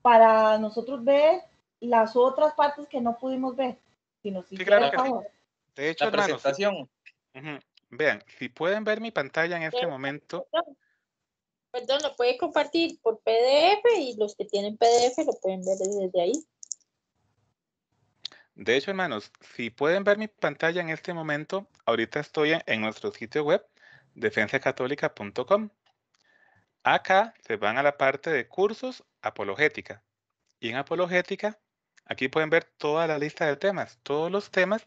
para nosotros ver las otras partes que no pudimos ver. Si sí, claro que De hecho, la presentación. Vean, si pueden ver mi pantalla en este momento. Perdón, lo puede compartir por PDF y los que tienen PDF lo pueden ver desde ahí. De hecho, hermanos, si pueden ver mi pantalla en este momento, ahorita estoy en, nuestro sitio web, defensacatólica.com. Acá se van a la parte de cursos apologética. Y en apologética, aquí pueden ver toda la lista de temas. Todos los temas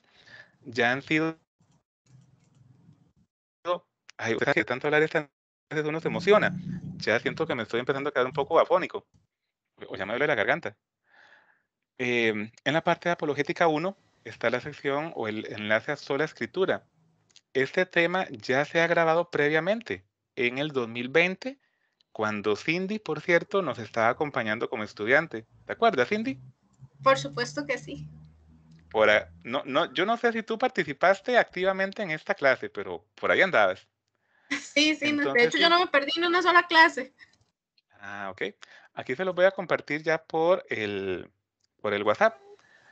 ya han sido Ay, que tanto hablar esta veces uno se emociona. Ya siento que me estoy empezando a quedar un poco afónico. O ya me duele la garganta. Em, en la parte de Apologética 1 está la sección o el enlace a sola escritura. Este tema ya se ha grabado previamente en el 2020, cuando Cindy, por cierto, nos estaba acompañando como estudiante. ¿Te acuerdas, Cindy? Por supuesto que sí. Por no, no, yo no sé si tú participaste activamente en esta clase, pero por ahí andabas. Sí, sí, de hecho yo no me perdí en una sola clase. Ah, ok. Aquí se los voy a compartir ya por el, por el WhatsApp.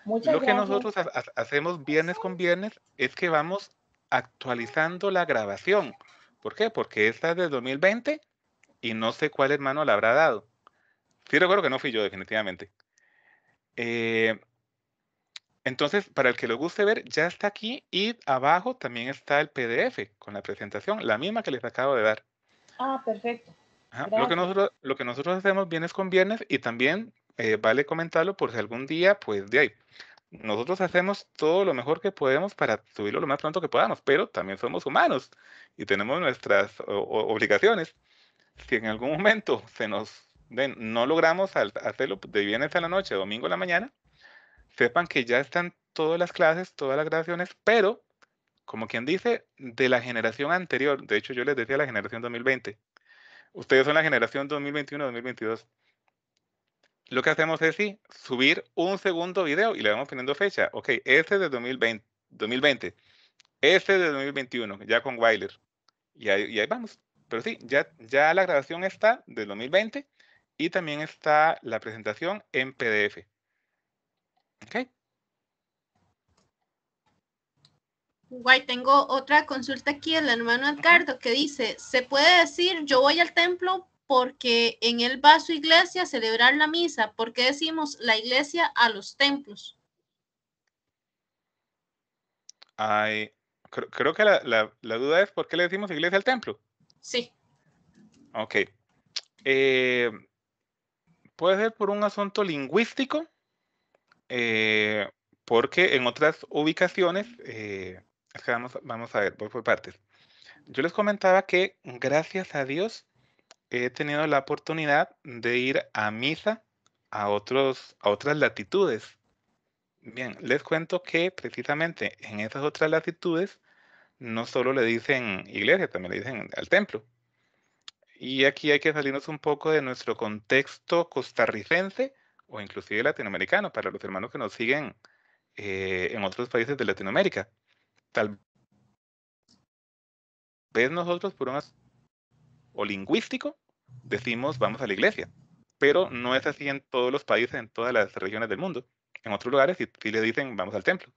Lo que nosotros hacemos viernes con viernes es que vamos actualizando la grabación. ¿Por qué? Porque esta es de 2020 y no sé cuál hermano la habrá dado. Sí recuerdo que no fui yo, definitivamente. Eh, entonces, para el que le guste ver, ya está aquí y abajo también está el PDF con la presentación, la misma que les acabo de dar. Ah, perfecto. Lo, que nosotros, lo que nosotros hacemos viernes con viernes y también eh, vale comentarlo por si algún día, pues de ahí. Nosotros hacemos todo lo mejor que podemos para subirlo lo más pronto que podamos, pero también somos humanos y tenemos nuestras obligaciones. Si en algún momento se nos no logramos hacerlo de viernes a la noche, domingo a la mañana, sepan que ya están todas las clases, todas las grabaciones, pero como quien dice, de la generación anterior. De hecho, yo les decía la generación 2020. Ustedes son la generación 2021-2022. Lo que hacemos es sí, subir un segundo video y le vamos poniendo fecha. Ok, este es de 2020, 2020 este es de 2021, ya con Weiler. Y ahí, vamos. Pero sí, ya, ya la grabación está del 2020 y también está la presentación en PDF. Ok. Guay, tengo otra consulta aquí del hermano Edgardo que dice, ¿se puede decir yo voy al templo porque en él va a su iglesia a celebrar la misa? ¿Por qué decimos la iglesia a los templos? Ay, creo, que la, duda es ¿por qué le decimos iglesia al templo? Sí. Ok. Eh, puede ser por un asunto lingüístico eh, porque en otras ubicaciones, eh, vamos, a ver, voy por partes. Yo les comentaba que gracias a Dios he tenido la oportunidad de ir a misa a, otros, a otras latitudes. Bien, les cuento que precisamente en esas otras latitudes no solo le dicen iglesia, también le dicen al templo. Y aquí hay que salirnos un poco de nuestro contexto costarricense o inclusive latinoamericano, para los hermanos que nos siguen eh, en otros países de Latinoamérica. Tal vez nosotros por un o lingüístico decimos vamos a la iglesia, pero no es así en todos los países, en todas las regiones del mundo. En otros lugares sí, le dicen vamos al templo.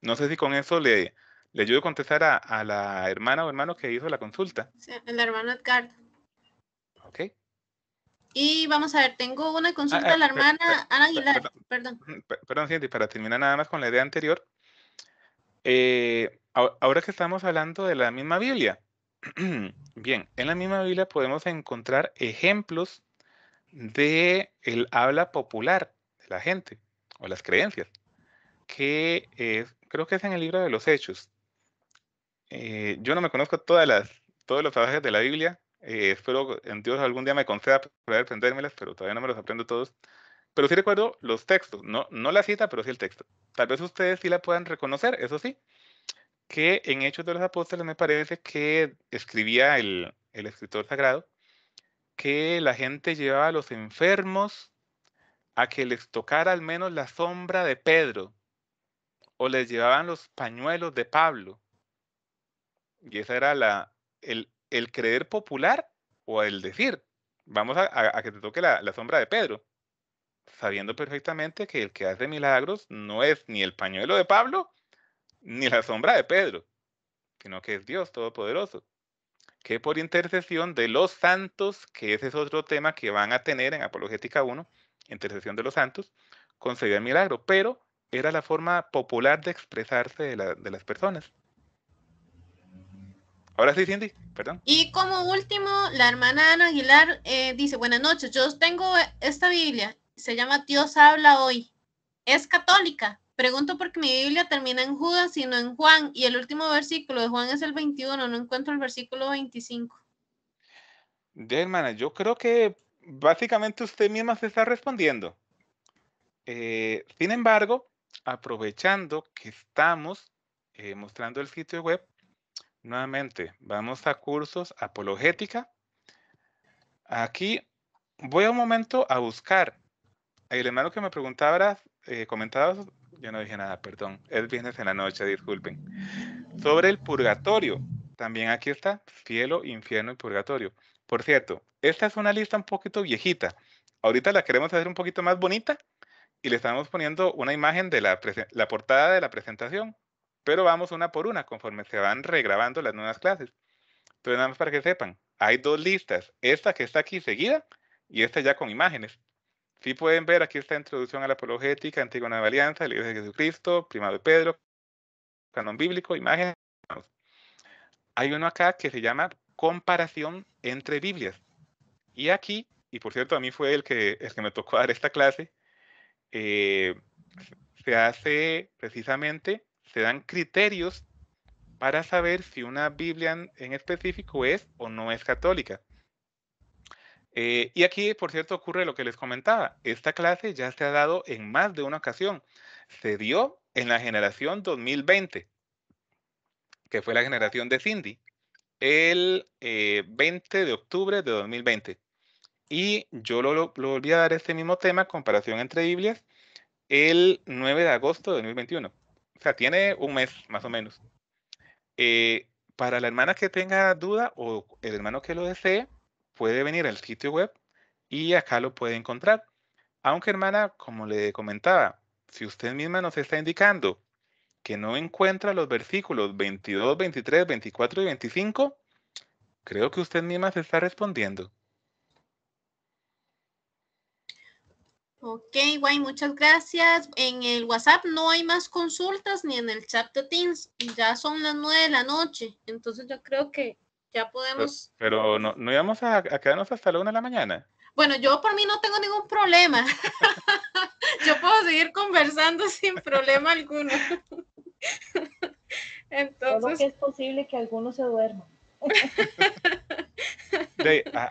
No sé si con eso le, le ayudo a contestar a, la hermana o hermano que hizo la consulta. Sí, el hermano Edgar. Ok. Y vamos a ver, tengo una consulta de la hermana Ana Aguilar. Perdón. Perdón, Cindy, para terminar nada más con la idea anterior. Eh, ahora que estamos hablando de la misma Biblia, bien, en la misma Biblia podemos encontrar ejemplos de el habla popular de la gente o las creencias, que creo que es en el libro de los Hechos. Eh, yo no me conozco todas las, todos los pasajes de la Biblia, Eh, espero en Dios algún día me conceda poder aprendérmelas, pero todavía no me los aprendo todos. Pero sí recuerdo los textos, no, no la cita, pero sí el texto. Tal vez ustedes sí la puedan reconocer, eso sí, que en Hechos de los Apóstoles me parece que escribía el, el escritor sagrado que la gente llevaba a los enfermos a que les tocara al menos la sombra de Pedro o les llevaban los pañuelos de Pablo. Y esa era la, el, el creer popular o el decir, vamos a, que te toque la, sombra de Pedro, sabiendo perfectamente que el que hace milagros no es ni el pañuelo de Pablo ni la sombra de Pedro, sino que es Dios Todopoderoso, que por intercesión de los santos, que ese es otro tema que van a tener en Apologética 1, intercesión de los santos, concedió el milagro, pero era la forma popular de expresarse de las personas. Ahora sí, Cindy, perdón. Y como último, la hermana Ana Aguilar eh, dice, buenas noches, yo tengo esta Biblia, se llama Dios habla hoy. Es católica. Pregunto porque mi Biblia termina en Judas y no en Juan, y el último versículo de Juan es el 21, no encuentro el versículo 25. De hermana, yo creo que básicamente usted misma se está respondiendo. Eh, sin embargo, aprovechando que estamos eh, mostrando el sitio web, Nuevamente, vamos a cursos apologética. Aquí voy un momento a buscar. El hermano que me preguntaba, eh, yo no dije nada, perdón, es viernes en la noche, disculpen. Sobre el purgatorio, también aquí está, cielo, infierno y purgatorio. Por cierto, esta es una lista un poquito viejita. Ahorita la queremos hacer un poquito más bonita y le estamos poniendo una imagen de la portada de la presentación pero vamos una por una conforme se van regrabando las nuevas clases. Entonces, nada más para que sepan, hay dos listas, esta que está aquí seguida y esta ya con imágenes. Si pueden ver, aquí está Introducción a la Apologética, Antigua Nueva Alianza, Libro de Jesucristo, Primado de Pedro, Canon Bíblico, imágenes. Hay uno acá que se llama Comparación entre Biblias. Y aquí, y por cierto, a mí fue el que, el que me tocó dar esta clase, eh, se hace precisamente se dan criterios para saber si una Biblia en, específico es o no es católica. Eh, y aquí, por cierto, ocurre lo que les comentaba. Esta clase ya se ha dado en más de una ocasión. Se dio en la generación 2020, que fue la generación de Cindy, el 20 eh, de octubre de 2020. Y yo lo, lo, volví a dar este mismo tema, comparación entre Biblias, el 9 de agosto de 2021 o sea, tiene un mes más o menos. Eh, para la hermana que tenga duda o el hermano que lo desee, puede venir al sitio web y acá lo puede encontrar. Aunque hermana, como le comentaba, si usted misma nos está indicando que no encuentra los versículos 22, 23, 24 y 25, creo que usted misma se está respondiendo. Ok, guay, muchas gracias. En el WhatsApp no hay más consultas ni en el chat de Teams. Ya son las nueve de la noche, entonces yo creo que ya podemos. Pero, no, no íbamos a, quedarnos hasta la una de la mañana. Bueno, yo por mí no tengo ningún problema. yo puedo seguir conversando sin problema alguno. entonces. que es posible que algunos se duerman. De, a,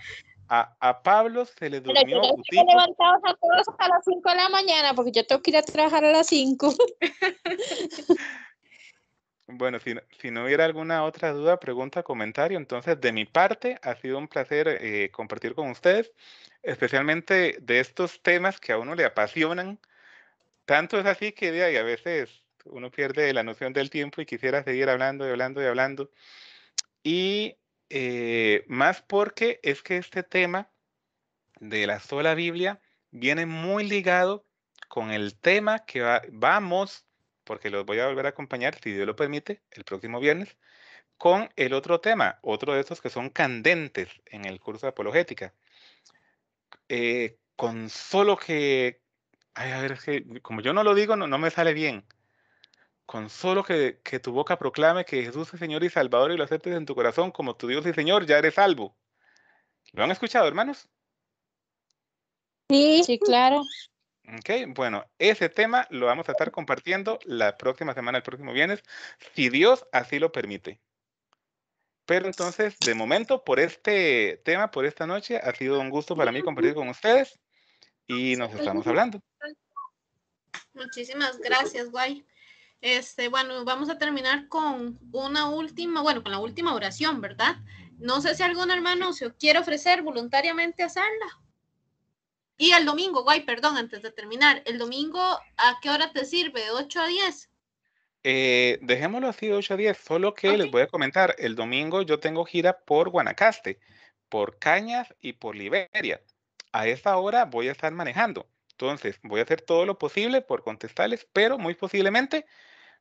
Pablo se le durmió. Pero levantados a todos a las 5 de la mañana porque yo tengo que ir a trabajar a las 5. bueno, si, si, no hubiera alguna otra duda, pregunta, comentario, entonces de mi parte ha sido un placer eh, compartir con ustedes, especialmente de estos temas que a uno le apasionan. Tanto es así que de ahí a veces uno pierde la noción del tiempo y quisiera seguir hablando y hablando y hablando. Y eh, más porque es que este tema de la sola Biblia viene muy ligado con el tema que vamos, porque los voy a volver a acompañar, si Dios lo permite, el próximo viernes, con el otro tema, otro de estos que son candentes en el curso de apologética. Eh, con solo que, ay, a ver, que como yo no lo digo, no me sale bien con solo que, tu boca proclame que Jesús es Señor y Salvador y lo aceptes en tu corazón como tu Dios y Señor, ya eres salvo. ¿Lo han escuchado, hermanos? Sí, sí, claro. Ok, bueno, ese tema lo vamos a estar compartiendo la próxima semana, el próximo viernes, si Dios así lo permite. Pero entonces, de momento, por este tema, por esta noche, ha sido un gusto para mí compartir con ustedes y nos estamos hablando. Muchísimas gracias, Guay. Este, bueno, vamos a terminar con una última, bueno, con la última oración, ¿verdad? No sé si algún hermano se quiere ofrecer voluntariamente a hacerla. Y el domingo, Guay, perdón, antes de terminar, el domingo, ¿a qué hora te sirve? ¿De 8 a 10? Eh, dejémoslo así de 8 a 10, solo que les voy a comentar, el domingo yo tengo gira por Guanacaste, por Cañas y por Liberia. A esa hora voy a estar manejando. Entonces, voy a hacer todo lo posible por contestarles, pero muy posiblemente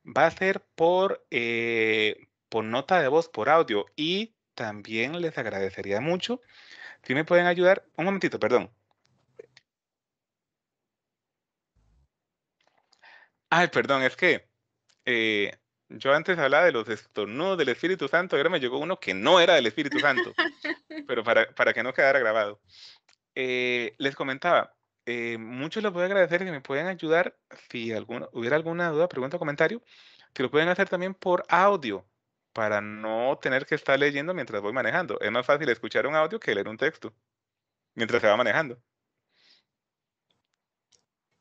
va a ser por, eh, por nota de voz, por audio. Y también les agradecería mucho si me pueden ayudar. Un momentito, perdón. Ay, perdón, es que eh, yo antes hablaba de los estornudos del Espíritu Santo ahora me llegó uno que no era del Espíritu Santo, pero para, para que no quedara grabado. Eh, les comentaba, eh, mucho les voy a agradecer que me pueden ayudar si alguna, hubiera alguna duda, pregunta o comentario, que lo pueden hacer también por audio para no tener que estar leyendo mientras voy manejando. Es más fácil escuchar un audio que leer un texto mientras se va manejando.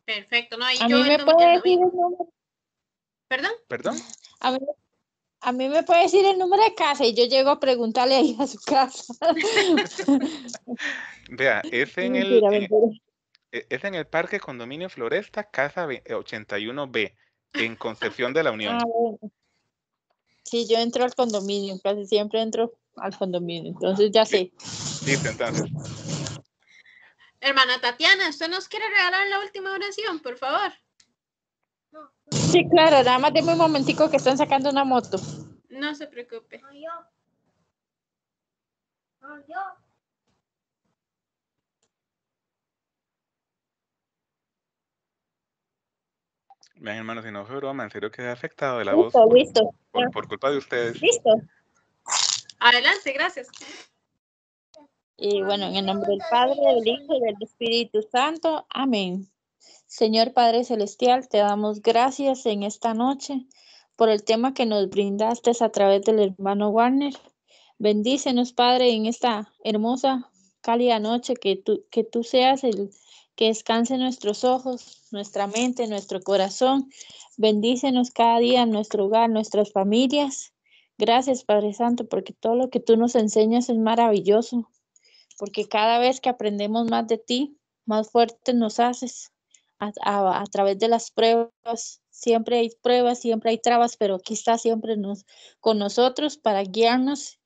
Perfecto, no, ahí A yo mí me puede decir el número. ¿Perdón? ¿Perdón? A mí, a mí me puede decir el número de casa y yo llego a preguntarle ahí a su casa. Vea, es en el, Mentira, en- mentira. E- es en el Parque Condominio Floresta, Casa ve- eh, 81B, en Concepción de la Unión. Ah, bueno. Sí, yo entro al condominio, casi siempre entro al condominio, entonces ya sé. Listo, entonces. Hermana Tatiana, ¿usted nos quiere regalar la última oración, por favor? Sí, claro, nada más deme un momentico que están sacando una moto. No se preocupe. Vean, hermanos, si no fue broma, en serio quedé afectado de la voz Listo, por, listo. por- por culpa de ustedes. Listo. Adelante, gracias. Y bueno, en el nombre del Padre, del Hijo y del Espíritu Santo. Amén. Señor Padre Celestial, te damos gracias en esta noche por el tema que nos brindaste a través del hermano Warner. Bendícenos, Padre, en esta hermosa, cálida noche, que tú, que tú seas el que descanse nuestros ojos, nuestra mente, nuestro corazón. Bendícenos cada día en nuestro hogar, nuestras familias. Gracias, Padre Santo, porque todo lo que tú nos enseñas es maravilloso porque cada vez que aprendemos más de ti, más fuertes nos haces a través de las pruebas. Siempre hay pruebas, siempre hay trabas, pero aquí está siempre nos, con nosotros para guiarnos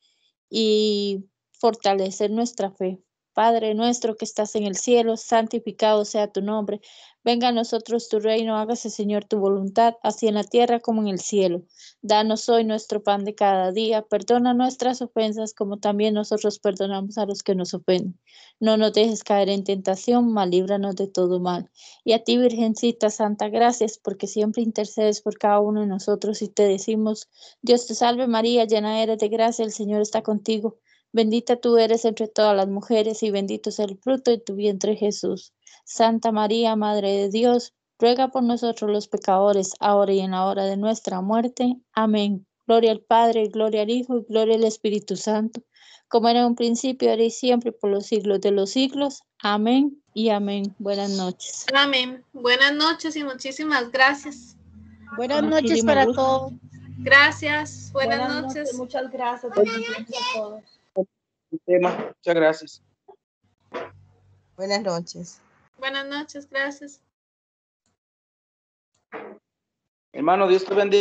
y fortalecer nuestra fe. Padre nuestro que estás en el cielo, santificado sea tu nombre. Venga a nosotros tu reino, hágase Señor tu voluntad, así en la tierra como en el cielo. Danos hoy nuestro pan de cada día. Perdona nuestras ofensas como también nosotros perdonamos a los que nos ofenden. No nos dejes caer en tentación, mas líbranos de todo mal. Y a ti, Virgencita Santa, gracias porque siempre intercedes por cada uno de nosotros y te decimos, Dios te salve María, llena eres de gracia, el Señor está contigo. Bendita tú eres entre todas las mujeres y bendito es el fruto de tu vientre Jesús. Santa María, Madre de Dios, ruega por nosotros los pecadores, ahora y en la hora de nuestra muerte. Amén. Gloria al Padre, gloria al Hijo y gloria al Espíritu Santo, como era en un principio, ahora y siempre, por los siglos de los siglos. Amén y amén. Buenas noches. Amén. Buenas noches y muchísimas gracias. Buenas noches para todos. Gracias. Buenas, noches. Muchas gracias. Bendiciones a todos. Tema. Muchas gracias. Buenas noches. Buenas noches, gracias. Hermano, Dios te bendiga.